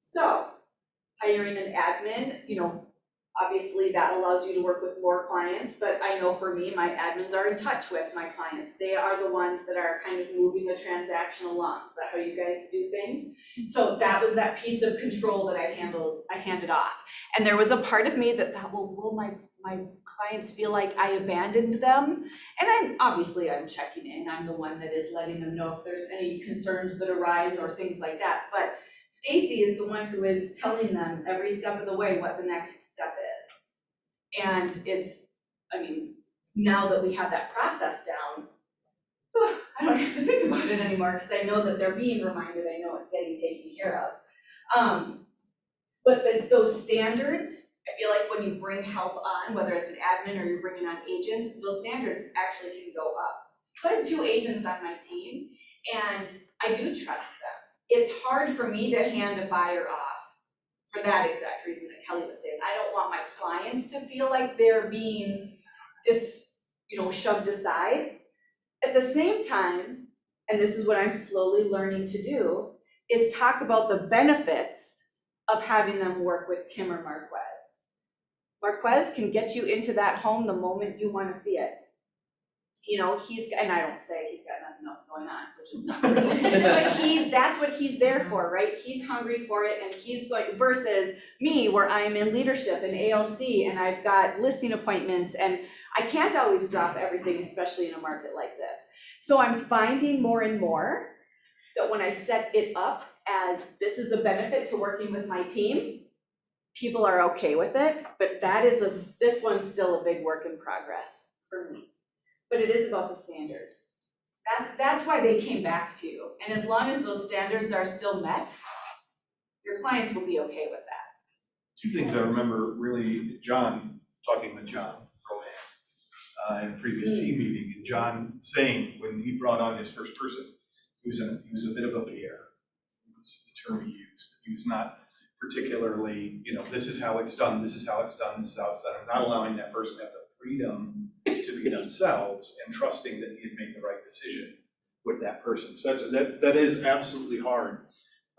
So, hiring an admin, you know, obviously that allows you to work with more clients, but I know for me, my admins are in touch with my clients. They are the ones that are kind of moving the transaction along, is that how you guys do things? So that was that piece of control that I handled, I handed off. And there was a part of me that thought, well, will my, my clients feel like I abandoned them? And I'm, obviously, I'm checking in, I'm the one that is letting them know if there's any concerns that arise or things like that. But Stacy is the one who is telling them every step of the way what the next step is. And it's, I mean, now that we have that process down, I don't have to think about it anymore, because I know that they're being reminded, I know it's getting taken care of. Um, but it's those standards, I feel like when you bring help on, whether it's an admin or you're bringing on agents, those standards actually can go up. So I have two agents on my team, and I do trust them. It's hard for me to hand a buyer off for that exact reason that Kelly was saying. I don't want my clients to feel like they're being just, you know, shoved aside. At the same time, and this is what I'm slowly learning to do, is talk about the benefits of having them work with Kim or Marquez. Marquez can get you into that home the moment you wanna see it. You know, he's, and I don't say he's got nothing else going on, which is not true. But he, that's what he's there mm-hmm. for, right? He's hungry for it and he's going, versus me, where I'm in leadership and ALC and I've got listing appointments and I can't always drop everything, especially in a market like this. So I'm finding more and more that when I set it up as this is a benefit to working with my team, people are okay with it, but that is a, this one's still a big work in progress for me. But it is about the standards. That's, that's why they came back to you. And as long as those standards are still met, your clients will be okay with that. Two things I remember really, John, talking with John Roman, uh, in a previous team meeting, and John saying, when he brought on his first person, he was a, he was a bit of a bear. Was the term he used. He was not particularly, you know, this is how it's done, this is how it's done, this is how it's done. I'm not allowing that person to have the freedom to be themselves and trusting that he had made the right decision with that person. So that's, that, that is absolutely hard.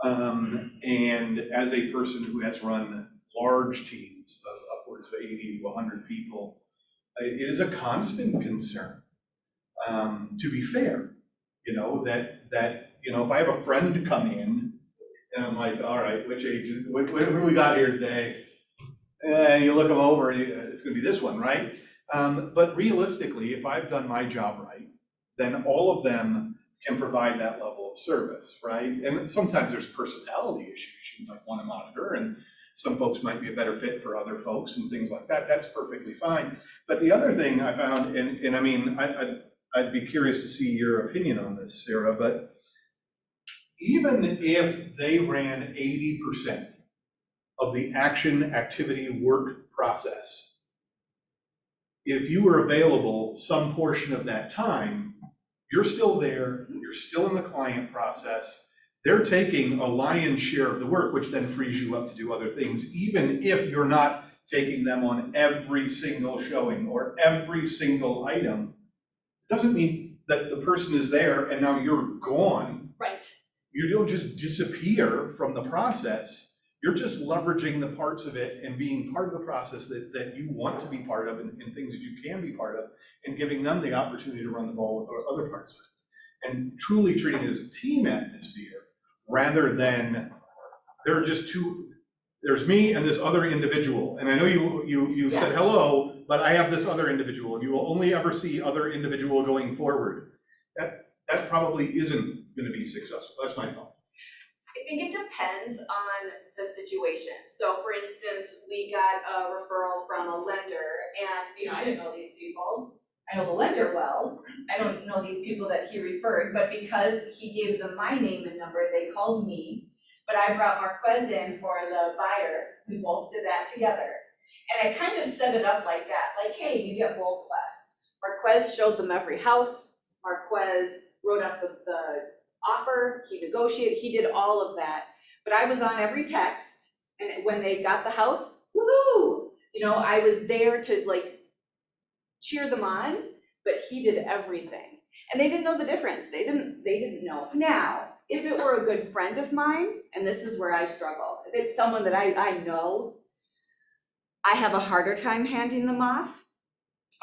Um, and as a person who has run large teams of upwards of eighty to hundred people, it is a constant concern. Um, to be fair, you know, that, that, you know, if I have a friend come in and I'm like, all right, which agent, what, we got here today? And you look them over and you- it's gonna be this one, right? Um, but realistically, if I've done my job right, then all of them can provide that level of service, right? And sometimes there's personality issues you might want to monitor, and some folks might be a better fit for other folks and things like that. That's perfectly fine. But the other thing I found, and, and I mean, I, I, I'd be curious to see your opinion on this, Sara, but even if they ran eighty percent of the action, activity, work process, if you were available some portion of that time, you're still there, you're still in the client process. They're taking a lion's share of the work, which then frees you up to do other things, even if you're not taking them on every single showing or every single item. It Doesn't mean that the person is there and now you're gone. Right. You don't just disappear from the process. You're just leveraging the parts of it and being part of the process that, that you want to be part of and, and things that you can be part of and giving them the opportunity to run the ball with other parts of it. And truly treating it as a team atmosphere rather than there are just two, there's me and this other individual. And I know you, you, you said hello, but I have this other individual and you will only ever see other individual going forward. That, that probably isn't gonna be successful. That's my thought. I think it depends on the situation. So for instance, we got a referral from a lender and, you know, I didn't know these people. I know the lender well. I don't know these people that he referred, but because he gave them my name and number, they called me. But I brought Marquez in for the buyer. We both did that together. And I kind of set it up like that, like, hey, you get both of us. Marquez showed them every house. Marquez wrote up the, the offer, he negotiated, he did all of that. But I was on every text, and when they got the house, woohoo! You know, I was there to like cheer them on, but he did everything. And they didn't know the difference, they didn't, they didn't know. Now, if it were a good friend of mine, and this is where I struggle, if it's someone that I, I know, I have a harder time handing them off.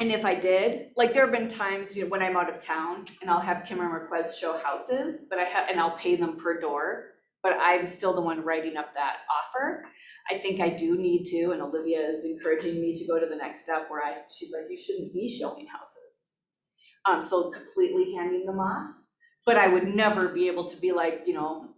And if I did, like there have been times, you know, when I'm out of town and I'll have Kim and Marquez show houses, but I have, and I'll pay them per door. But I'm still the one writing up that offer. I think I do need to, and Olivia is encouraging me to go to the next step where I, she's like, you shouldn't be showing houses. Um, so completely handing them off, but I would never be able to be like, you know,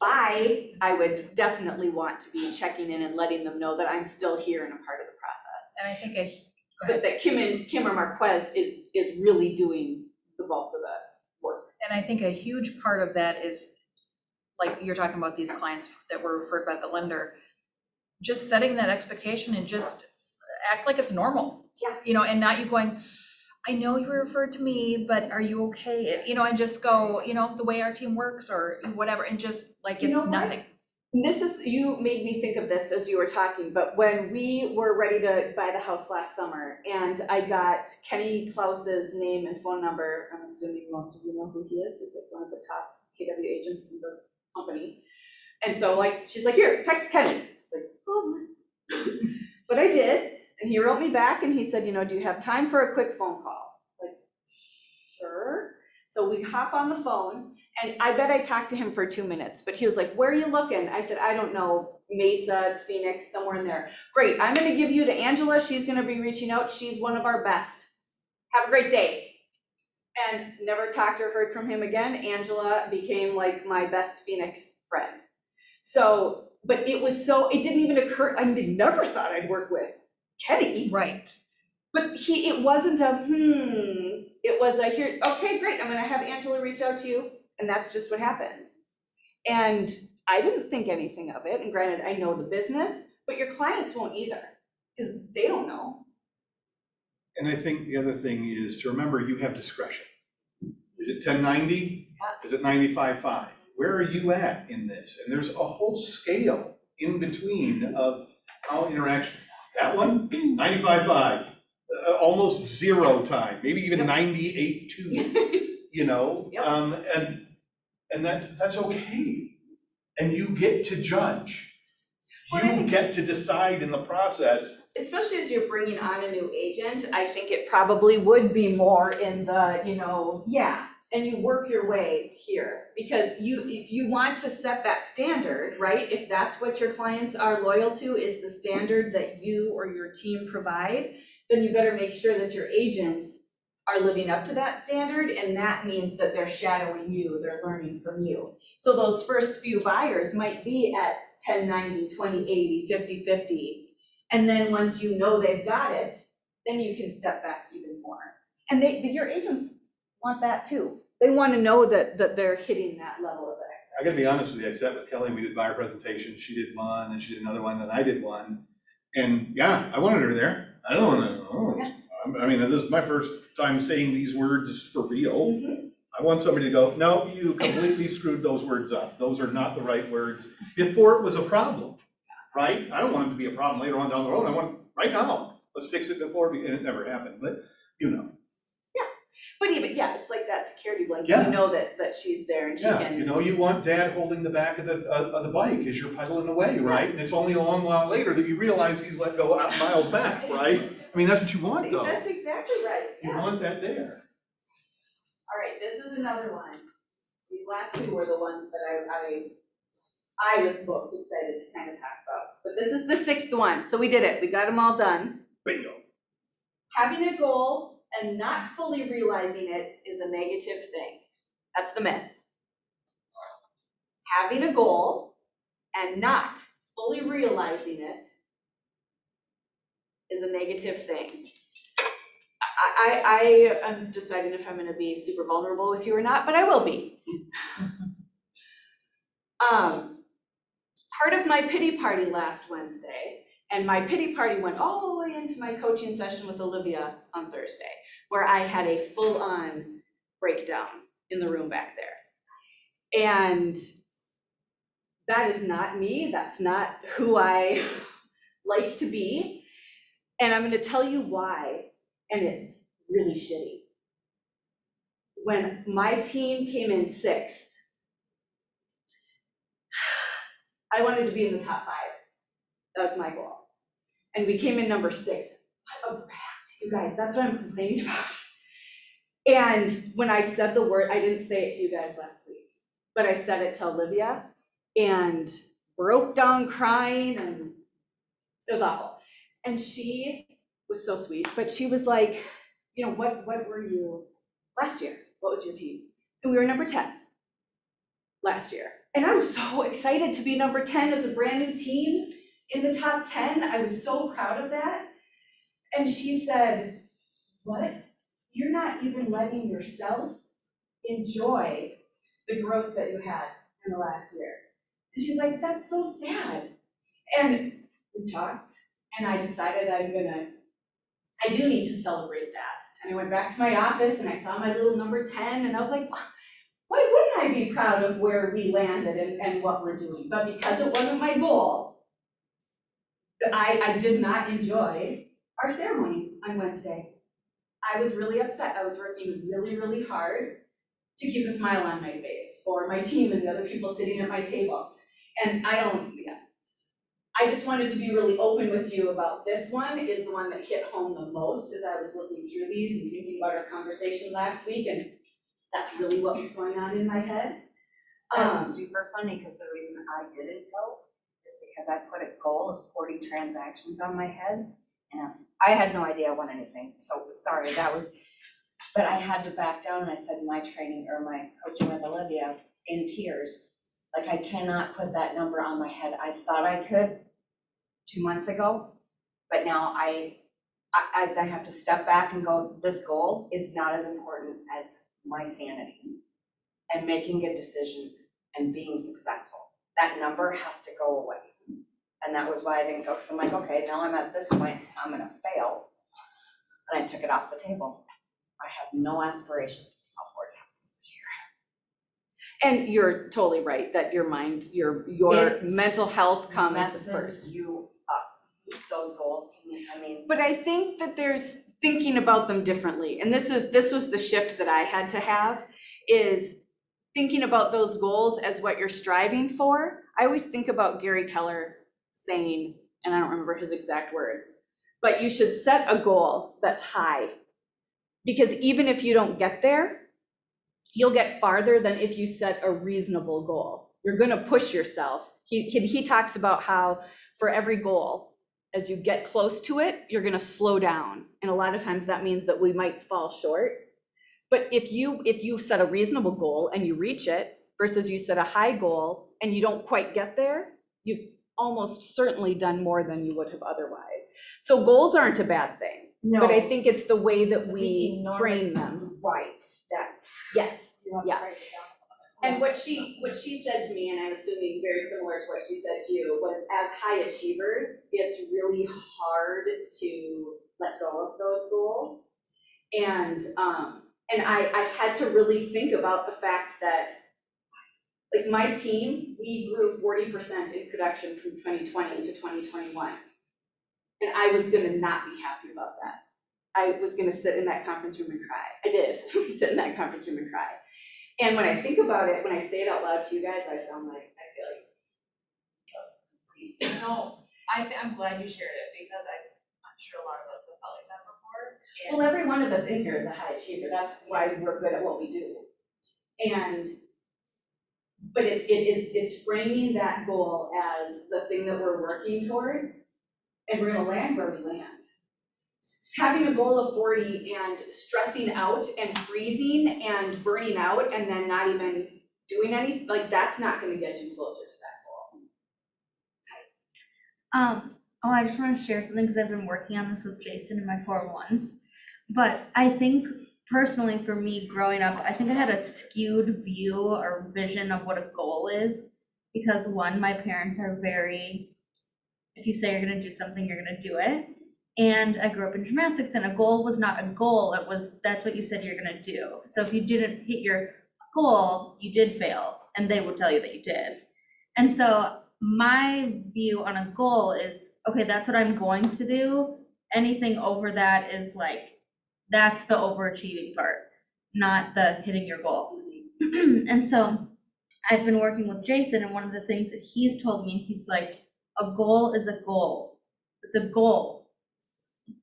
bye. I would definitely want to be checking in and letting them know that I'm still here and a part of the process. And I think a, But that Kim and, Kim or Marquez is, is really doing the bulk of the work. And I think a huge part of that is, like you're talking about these clients that were referred by the lender, just setting that expectation and just act like it's normal. Yeah. You know, and not you going, I know you referred to me, but are you okay? You know, and just go, you know, the way our team works or whatever, and just like You know it's what? nothing. This is, you made me think of this as you were talking, but when we were ready to buy the house last summer and I got Kenny Klaus's name and phone number, I'm assuming most of you know who he is, he's like one of the top KW agents in the company. And so like, she's like, here, text Kenny. It's like, oh. But I did, and he wrote me back and he said, you know, do you have time for a quick phone call? Like, sure. So we hop on the phone and I bet I talked to him for two minutes, but he was like, where are you looking? I said, I don't know, Mesa, Phoenix, somewhere in there. Great, I'm gonna give you to Angela, she's gonna be reaching out, she's one of our best. Have a great day. And never talked or heard from him again. Angela became like my best Phoenix friend. So, but it was so, it didn't even occur, I never thought I'd work with Kenny. Right. But he, it wasn't a hmm, it was a here, okay, great, I'm gonna have Angela reach out to you, and that's just what happens. And I didn't think anything of it, and granted, I know the business, but your clients won't either, because they don't know. And I think the other thing is to remember you have discretion. Is it ten ninety? Yeah. Is it ninety-five five? Where are you at in this? And there's a whole scale in between of how interaction, that one, five, uh, almost zero time, maybe even ninety-eight two, you know? Yep. Um, and, and that, that's okay. And you get to judge. Well, I You think- get to decide in the process Especially as you're bringing on a new agent, I think it probably would be more in the, you know, yeah, and you work your way here. Because you, if you want to set that standard, right, if that's what your clients are loyal to, is the standard that you or your team provide, then you better make sure that your agents are living up to that standard, and that means that they're shadowing you, they're learning from you. So those first few buyers might be at 1090, 2080, 50, 50. And then once you know they've got it, then you can step back even more. And they, your agents want that too. They want to know that, that they're hitting that level of I gotta be honest with you, I sat with Kelly, we did buyer presentation, she did one, and she did another one, then I did one. And yeah, I wanted her there, I don't wanna, oh, I mean, this is my first time saying these words for real. Mhm. I want somebody to go, no, you completely screwed those words up, those are not the right words, before it was a problem, right? I don't want it to be a problem later on down the road, I want, right now, let's fix it before, and it never happened, but, you know. But even, yeah, it's like that security blanket, Yeah. you know that, that she's there and she Yeah, can. you know, you want dad holding the back of the, of of the bike as you're pedaling away, right? And it's only a long while later that you realize he's let go out miles back, right? I mean, that's what you want though. That's exactly right, You yeah. want that there. All right, this is another one. These last two were the ones that I, I, I was most excited to kind of talk about. But this is the sixth one, so we did it, we got them all done. Bingo. Having a goal and not fully realizing it is a negative thing. That's the myth. Having a goal and not fully realizing it is a negative thing. I, I, I am deciding if I'm gonna be super vulnerable with you or not, but I will be. Um, part of my pity party last Wednesday and my pity party went all the way into my coaching session with Olivia on Thursday, where I had a full-on breakdown in the room back there. And that is not me, that's not who I like to be. And I'm gonna tell you why, and it's really shitty. When my team came in sixth, I wanted to be in the top five. That was my goal. And we came in number six. What a brat, you guys, that's what I'm complaining about. And when I said the word, I didn't say it to you guys last week, but I said it to Olivia and broke down crying and it was awful. And she was so sweet, but she was like, you know, what, what were you last year? What was your team? And we were number ten last year. And I was so excited to be number ten as a brand new team in the top ten. I was so proud of that. And she said, what? You're not even letting yourself enjoy the growth that you had in the last year. And she's like, that's so sad. And we talked, and I decided I'm gonna, I do need to celebrate that. And I went back to my office and I saw my little number ten, and I was like, why wouldn't I be proud of where we landed and, and what we're doing? But because it wasn't my goal, I, I did not enjoy our ceremony on Wednesday. I was really upset. I was working really, really hard to keep a smile on my face for my team and the other people sitting at my table. And I don't, yeah. I just wanted to be really open with you about this one is the one that hit home the most as I was looking through these and thinking about our conversation last week and that's really what was going on in my head. That's Um, super funny, because the reason I didn't go is because I put a goal of forty transactions on my head. And I had no idea I won anything, so sorry, that was, but I had to back down and I said my training or my coaching with Olivia in tears. Like I cannot put that number on my head. I thought I could two months ago, but now I, I, I- I have to step back and go, this goal is not as important as my sanity and making good decisions and being successful. That number has to go away. And that was why I didn't go, because I'm like, okay, now I'm at this point, I'm gonna fail. And I took it off the table. I have no aspirations to sell Ford houses this year. And you're totally right, that your mind, your, your It's mental health comes Messes first. you up, those goals, I mean, But I think that there's thinking about them differently, and this is, this was the shift that I had to have, is thinking about those goals as what you're striving for. I always think about Gary Keller saying, and I don't remember his exact words, but you should set a goal that's high. Because even if you don't get there, you'll get farther than if you set a reasonable goal. You're gonna push yourself. He, he, he talks about how for every goal, as you get close to it, you're gonna slow down. And a lot of times that means that we might fall short. But if you, if you set a reasonable goal and you reach it versus you set a high goal and you don't quite get there, you've almost certainly done more than you would have otherwise. So goals aren't a bad thing, no. but I think it's the way that we enormous- frame them. Right, that Yes, You want to Yeah. write it down. And what she, what she said to me, and I'm assuming very similar to what she said to you, was as high achievers, it's really hard to let go of those goals. And, um, and I, I had to really think about the fact that, like, my team, we grew forty percent in production from twenty twenty to twenty twenty-one. And I was gonna not be happy about that. I was gonna sit in that conference room and cry. I did, sit in that conference room and cry. And when I think about it, when I say it out loud to you guys, I sound like, I feel like. No, I, I'm glad you shared it because I, I'm sure a lot of us Well, every one of us in here is a high achiever, that's why we're good at what we do. And, but it's, it is, it's framing that goal as the thing that we're working towards, and we're gonna land where we land. Having a goal of forty and stressing out and freezing and burning out and then not even doing anything, like, that's not gonna get you closer to that goal. Um, oh, I just want to share something because I've been working on this with Jason in my four oh ones. But I think personally for me growing up, I think I had a skewed view or vision of what a goal is. Because one, my parents are very, if you say you're gonna do something, you're gonna do it. And I grew up in gymnastics and a goal was not a goal, it was, that's what you said you're gonna do. So if you didn't hit your goal, you did fail, and they would tell you that you did. And so my view on a goal is, okay, that's what I'm going to do. Anything over that is like, that's the overachieving part, not the hitting your goal. And so I've been working with Jason and one of the things that he's told me, he's like, a goal is a goal. It's a goal.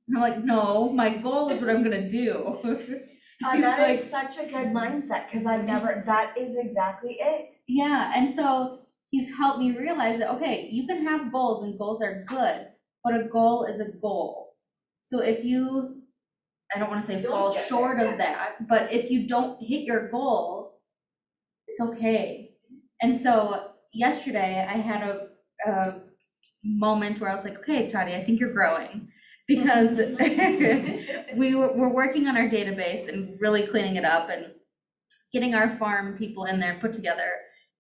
And I'm like, no, my goal is what I'm gonna do. Uh, that like- is such a good mindset, cause I've never, that is exactly it. Yeah, and so he's helped me realize that, okay, you can have goals and goals are good, but a goal is a goal. So if you, I don't wanna say Don't fall get short there, of that, but if you don't hit your goal, it's okay. And so yesterday I had a, a moment where I was like, okay, Tati, I think you're growing. Because we were, we're working on our database and really cleaning it up and getting our farm people in there and put together.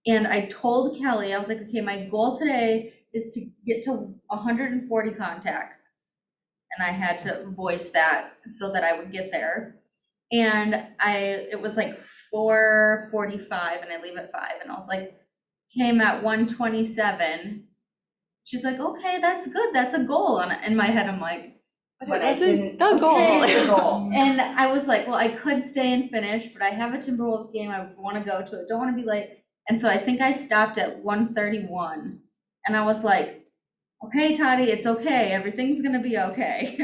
And I told Kelly, I was like, okay, my goal today is to get to hundred and forty contacts. And I had to voice that so that I would get there. And I, it was like four forty-five and I leave at five and I was like, came at one twenty-seven. She's like, okay, that's good, that's a goal. And in my head, I'm like, But I didn't. The goal. Goal. and I was like, well, I could stay and finish, but I have a Timberwolves game I wanna go to, I don't wanna be late. And so I think I stopped at one thirty-one, and I was like, okay, Toddy, it's okay, everything's gonna be okay.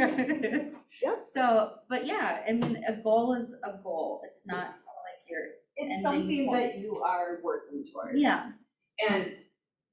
Yeah. So, but yeah, I mean, a goal is a goal, it's not like you're, It's Ending something that point. you are working towards. yeah, And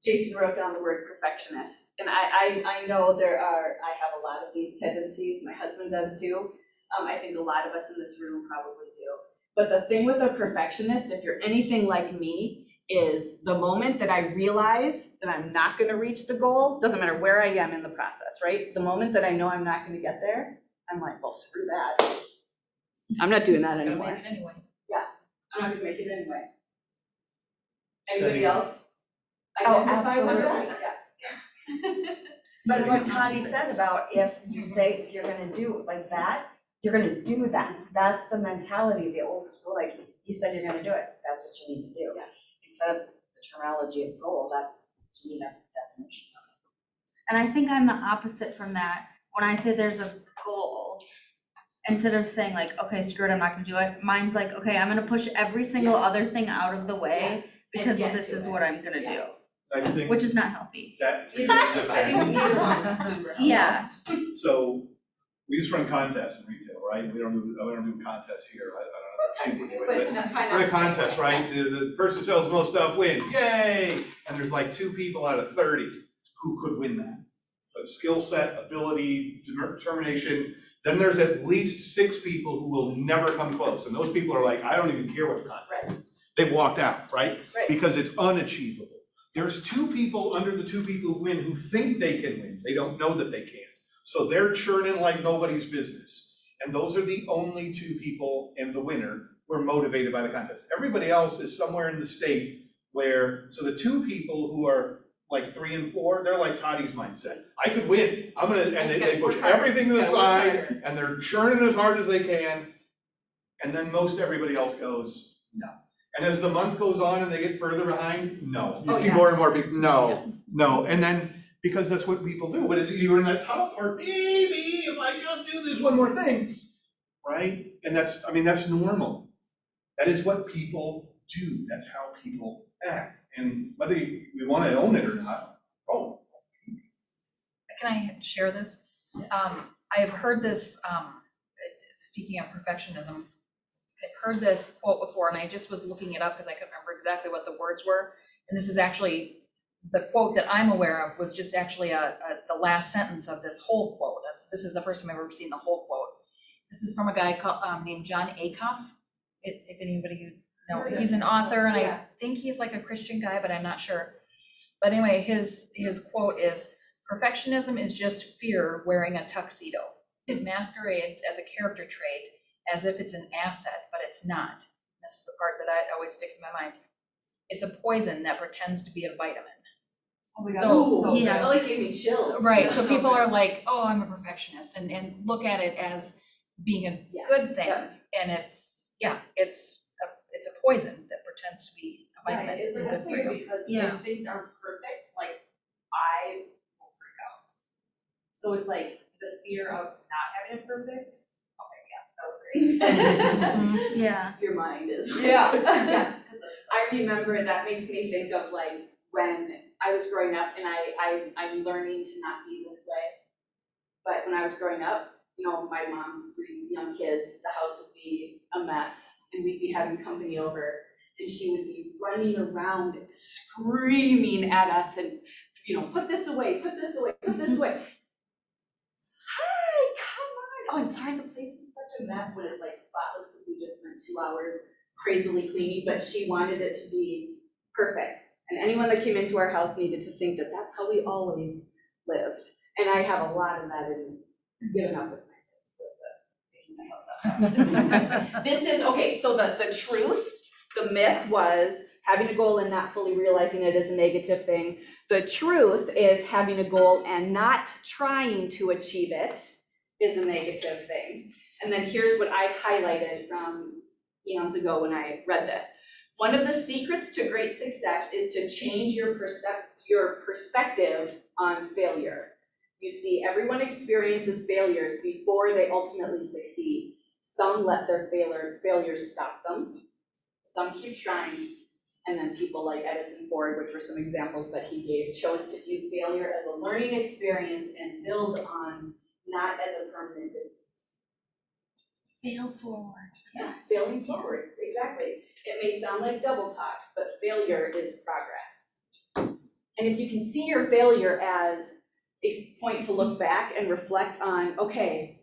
Jason wrote down the word perfectionist, and I, I, I know there are, I have a lot of these tendencies, my husband does too. Um, I think a lot of us in this room probably do. But the thing with a perfectionist, if you're anything like me, is the moment that I realize that I'm not gonna reach the goal, doesn't matter where I am in the process, right? The moment that I know I'm not gonna get there, I'm like, well, screw that. I'm not doing that Gotta anymore. make it anyway. Yeah, I'm not gonna make it anyway. Anybody Setting- else? Oh, Identify with absolutely. that? Yeah. But what Tati said about if you say you're gonna do it like that, you're gonna do that. That's the mentality of the old school, like, you said you're gonna do it, that's what you need to do. Yeah. Instead of the terminology of goal, that's, to me, that's the definition. of it. and I think I'm the opposite from that, when I say there's a goal. Instead of saying like, okay, screw it, I'm not gonna do it, mine's like, okay, I'm gonna push every single other thing out of the way, because get this to is it. what I'm gonna do, I think which is not healthy. that. I think neither one is super helpful. Yeah, So, we just run contests in retail, right? We don't do, I don't do contests here, I, I don't know. Sometimes we if do, but not, probably We're a the same contest, way. right? The, the person sells the most stuff wins, yay! And there's like two people out of thirty who could win that. But skill set, ability, determination, then there's at least six people who will never come close. And those people are like, I don't even care what the contest is. They've walked out, right? Right. Because it's unachievable. There's two people under the two people who win who think they can win. They don't know that they can. So they're churning like nobody's business. And those are the only two people and the winner were motivated by the contest. Everybody else is somewhere in the state where, so the two people who are like three and four, they're like Toddy's mindset. I could win, I'm gonna, and they, they push everything to the side, and they're churning as hard as they can. And then most everybody else goes, no. And as the month goes on and they get further behind, no. You Oh, see yeah. more and more people, no, no. And then, because that's what people do, but as you're in that top part, maybe if I just do this one more thing, right? And that's, I mean, that's normal. That is what people do. That's how people act. And whether we want to own it or not, oh, Can I share this? Um, I've heard this, um, speaking of perfectionism, I've heard this quote before, and I just was looking it up because I couldn't remember exactly what the words were. And this is actually, the quote that I'm aware of was just actually a, a, the last sentence of this whole quote. This is the first time I've ever seen the whole quote. This is from a guy called, um, named Jon Acuff. If, if anybody know, he's an author, and I Yeah. think he's like a Christian guy, but I'm not sure. But anyway, his, his quote is, perfectionism is just fear wearing a tuxedo. It masquerades as a character trait, as if it's an asset, but it's not. This is the part that I, always sticks in my mind. It's a poison that pretends to be a vitamin. Oh my So- God, so that like gave me chills. Right, so people are like, oh, I'm a perfectionist, and, and look at it as being a Yes, good thing. yeah. And it's, yeah, it's, a it's a poison that pretends to be a vitamin. Right, it's and that's good for weird you. because Yeah. if things aren't perfect, like I will freak out. So it's like the fear of not having it perfect. Okay, yeah, that was great. Mhm, Yeah. Your mind is. Yeah. Yeah. I remember, that makes me think of like when I was growing up and I, I, I'm learning to not be this way. But when I was growing up, you know, my mom, three young kids, the house would be a mess and we'd be having company over. And she would be running around screaming at us and, you know, put this away, put this away, put this mm-hmm. away. Hi, come on. Oh, I'm sorry, the place is such a mess when it's like spotless because we just spent two hours crazily cleaning, but she wanted it to be perfect. And anyone that came into our house needed to think that that's how we always lived. And I have a lot of that in giving up with my kids, with the making my house up. This is, okay, so the, the truth, the myth was having a goal and not fully realizing it is a negative thing. The truth is having a goal and not trying to achieve it is a negative thing. And then here's what I highlighted from eons ago when I read this. One of the secrets to great success is to change your percep- your perspective on failure. You see, everyone experiences failures before they ultimately succeed. Some let their failure, failures stop them. Some keep trying. And then people like Edison Ford, which were some examples that he gave, chose to view failure as a learning experience and build on, not as a permanent defeat. Fail forward. Yeah, failing forward, exactly. It may sound like double talk, but failure is progress. And if you can see your failure as a point to look back and reflect on, okay,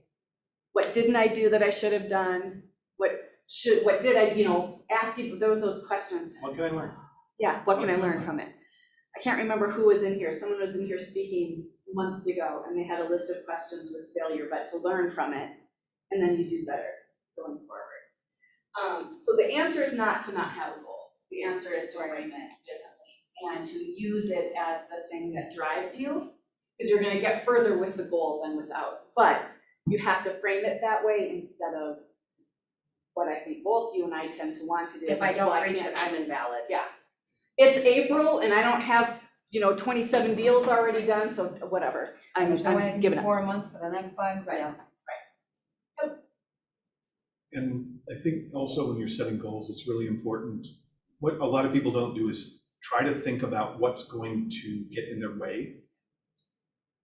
what didn't I do that I should have done? What should, what did I, you know, ask you those, those questions. what can I learn? Yeah, what can I learn from it? I can't remember who was in here, someone was in here speaking months ago, and they had a list of questions with failure, but to learn from it, and then you do better going forward. Um, so the answer is not to not have a goal, the answer is to frame it differently, and to use it as the thing that drives you, because you're gonna get further with the goal than without, but you have to frame it that way instead of what I think both you and I tend to want to do. If I don't reach can't- it, I'm invalid. Yeah. It's April and I don't have, you know, twenty-seven deals already done, so whatever. I'm, There's no way I I'm can giving up. four a month for the next five, Right. yeah. And I think also when you're setting goals, it's really important, what a lot of people don't do is try to think about what's going to get in their way.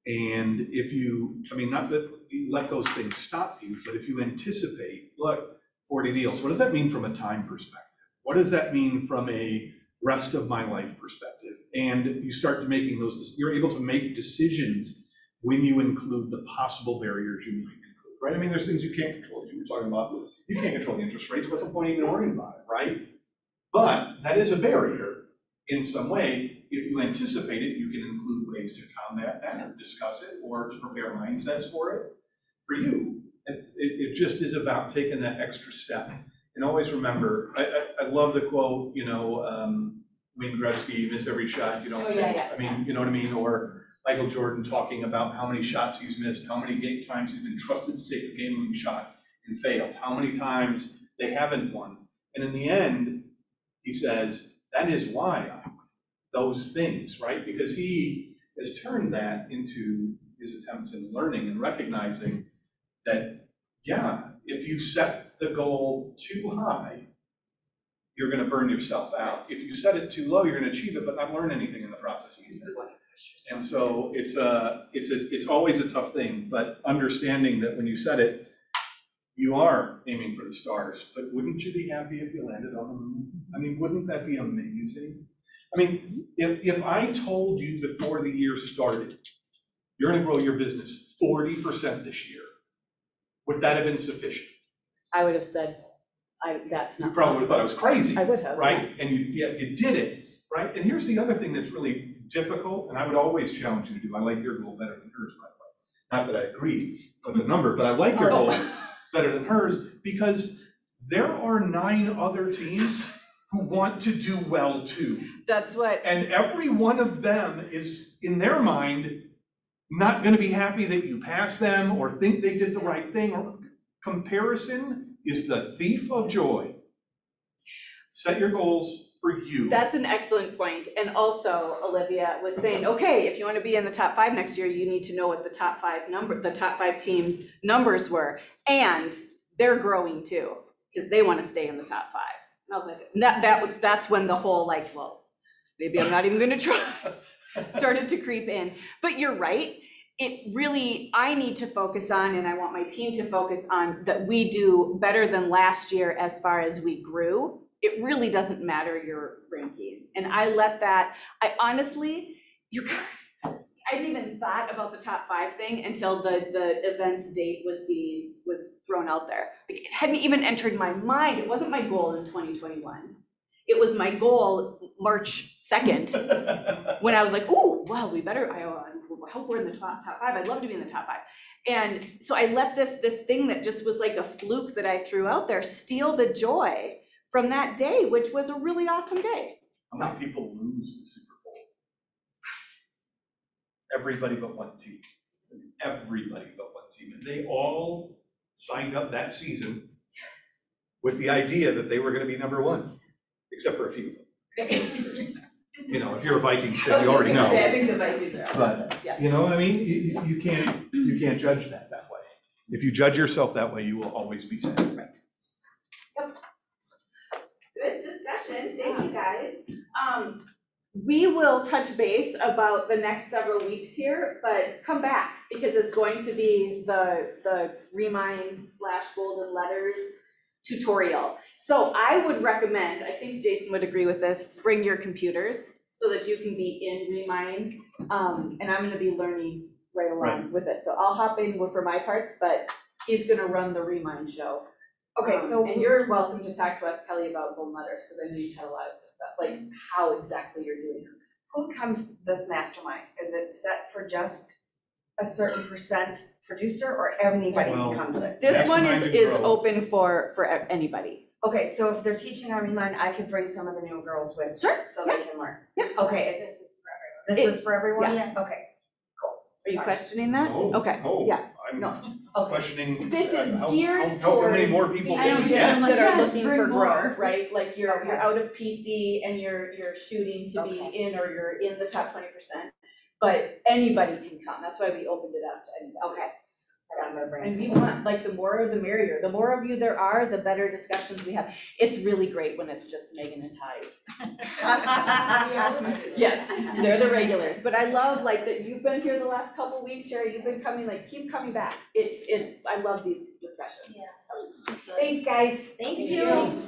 And if you, I mean, not that you let those things stop you, but if you anticipate, look, forty deals, what does that mean from a time perspective? What does that mean from a rest of my life perspective? And you start making those, you're able to make decisions when you include the possible barriers you might include, right? I mean, there's things you can't control, you were talking about, you can't control the interest rates, what's the point even worrying about it, right? But that is a barrier in some way. If you anticipate it, you can include ways to combat that, or discuss it, or to prepare mindsets for it. For you, it, it, it just is about taking that extra step. And always remember, I, I, I love the quote, you know, um, Wayne Gretzky, you miss every shot you don't Oh, take. yeah, yeah, I mean, you know what I mean? Or Michael Jordan talking about how many shots he's missed, how many game times he's been trusted to take the game-winning shot and failed, how many times they haven't won. And in the end, he says, that is why I win, those things, right? Because he has turned that into his attempts in learning and recognizing that, yeah, if you set the goal too high, you're gonna burn yourself out. If you set it too low, you're gonna achieve it, but not learn anything in the process either. And so it's a, it's a, it's always a tough thing, but understanding that when you set it, you are aiming for the stars, but wouldn't you be happy if you landed on the moon? I mean, wouldn't that be amazing? I mean, if, if I told you before the year started, you're gonna grow your business forty percent this year, would that have been sufficient? I would have said, I, that's You probably would have thought I was crazy. I would have. right? And you, yeah, you did it, right? And here's the other thing that's really difficult, and I would always challenge you to do, I like your goal better than hers, by the way. Not that I agree with the number, but I like your oh. goal better than hers, because there are nine other teams who want to do well too. That's what, And every one of them is, in their mind, not gonna be happy that you passed them or think they did the right thing, or comparison is the thief of joy. Set your goals for you. that's an excellent point. And also Olivia was saying, okay, if you want to be in the top five next year, you need to know what the top five number, the top five teams' numbers were. And they're growing too, because they want to stay in the top five. And I was like, that, that was, that's when the whole like, well, maybe I'm not even gonna try, started to creep in. But you're right. It really, I need to focus on, and I want my team to focus on, that we do better than last year as far as we grew. It really doesn't matter your ranking. And I let that, I honestly, you guys, I didn't even thought about the top five thing until the, the event's date was being, was thrown out there. It hadn't even entered my mind. It wasn't my goal in 2021. It was my goal March 2nd when I was like, ooh, well, we better, I, uh, I hope we're in the top, top five. I'd love to be in the top five. And so I let this, this thing that just was like a fluke that I threw out there steal the joy from that day, which was a really awesome day. How many people lose the Super Bowl? Everybody but one team. Everybody but one team. And they all signed up that season with the idea that they were gonna be number one, except for a few. of them. You know, if you're a Vikings fan, you already know. I think the Vikings are. But, Yeah. you know what I mean? You, you- can't, you can't judge that that way. If you judge yourself that way, you will always be sad. Good discussion, thank you guys. Um, we will touch base about the next several weeks here, but come back because it's going to be the, the Remine slash Golden Letters tutorial. So I would recommend, I think Jason would agree with this, bring your computers so that you can be in Remine. Um, and I'm gonna be learning right along with it. So I'll hop in for my parts, but he's gonna run the Remine show. Okay, Um, so And you're welcome to talk to us, Kelly, about Golden Letters, because I know you've had a lot of success, like how exactly you're doing it. who comes this mastermind? Is it set for just a certain percent producer or anybody Well- can come to this? This one is, Mastermind and is grow. open for, for a- anybody. Okay, so if they're teaching on Remine, I could bring some of the new girls with. Sure, So they can learn. Yeah. Okay, it's, This is for everyone. this is for everyone? Yeah. Okay, Cool. Are you Sorry. questioning that? No, Okay, no, yeah, I'm no. okay. questioning. This uh, is how- how- geared How many towards more the people I can know, we get? I'm like, agents that are yes, looking bring for more. growth, right? Like you're, you're out of PC and you're, you're shooting to be Okay. in or you're in the top twenty percent. But anybody can come, that's why we opened it up to anybody. Okay. I'm gonna bring. And we want, like, the more the merrier. The more of you there are, the better discussions we have. It's really great when it's just Megan and Ty. Yes, they're the regulars, but I love like that you've been here the last couple weeks, Sherry, you've been coming, like, keep coming back. It's, it, I love these discussions. Yeah. Thanks, guys. Thank you.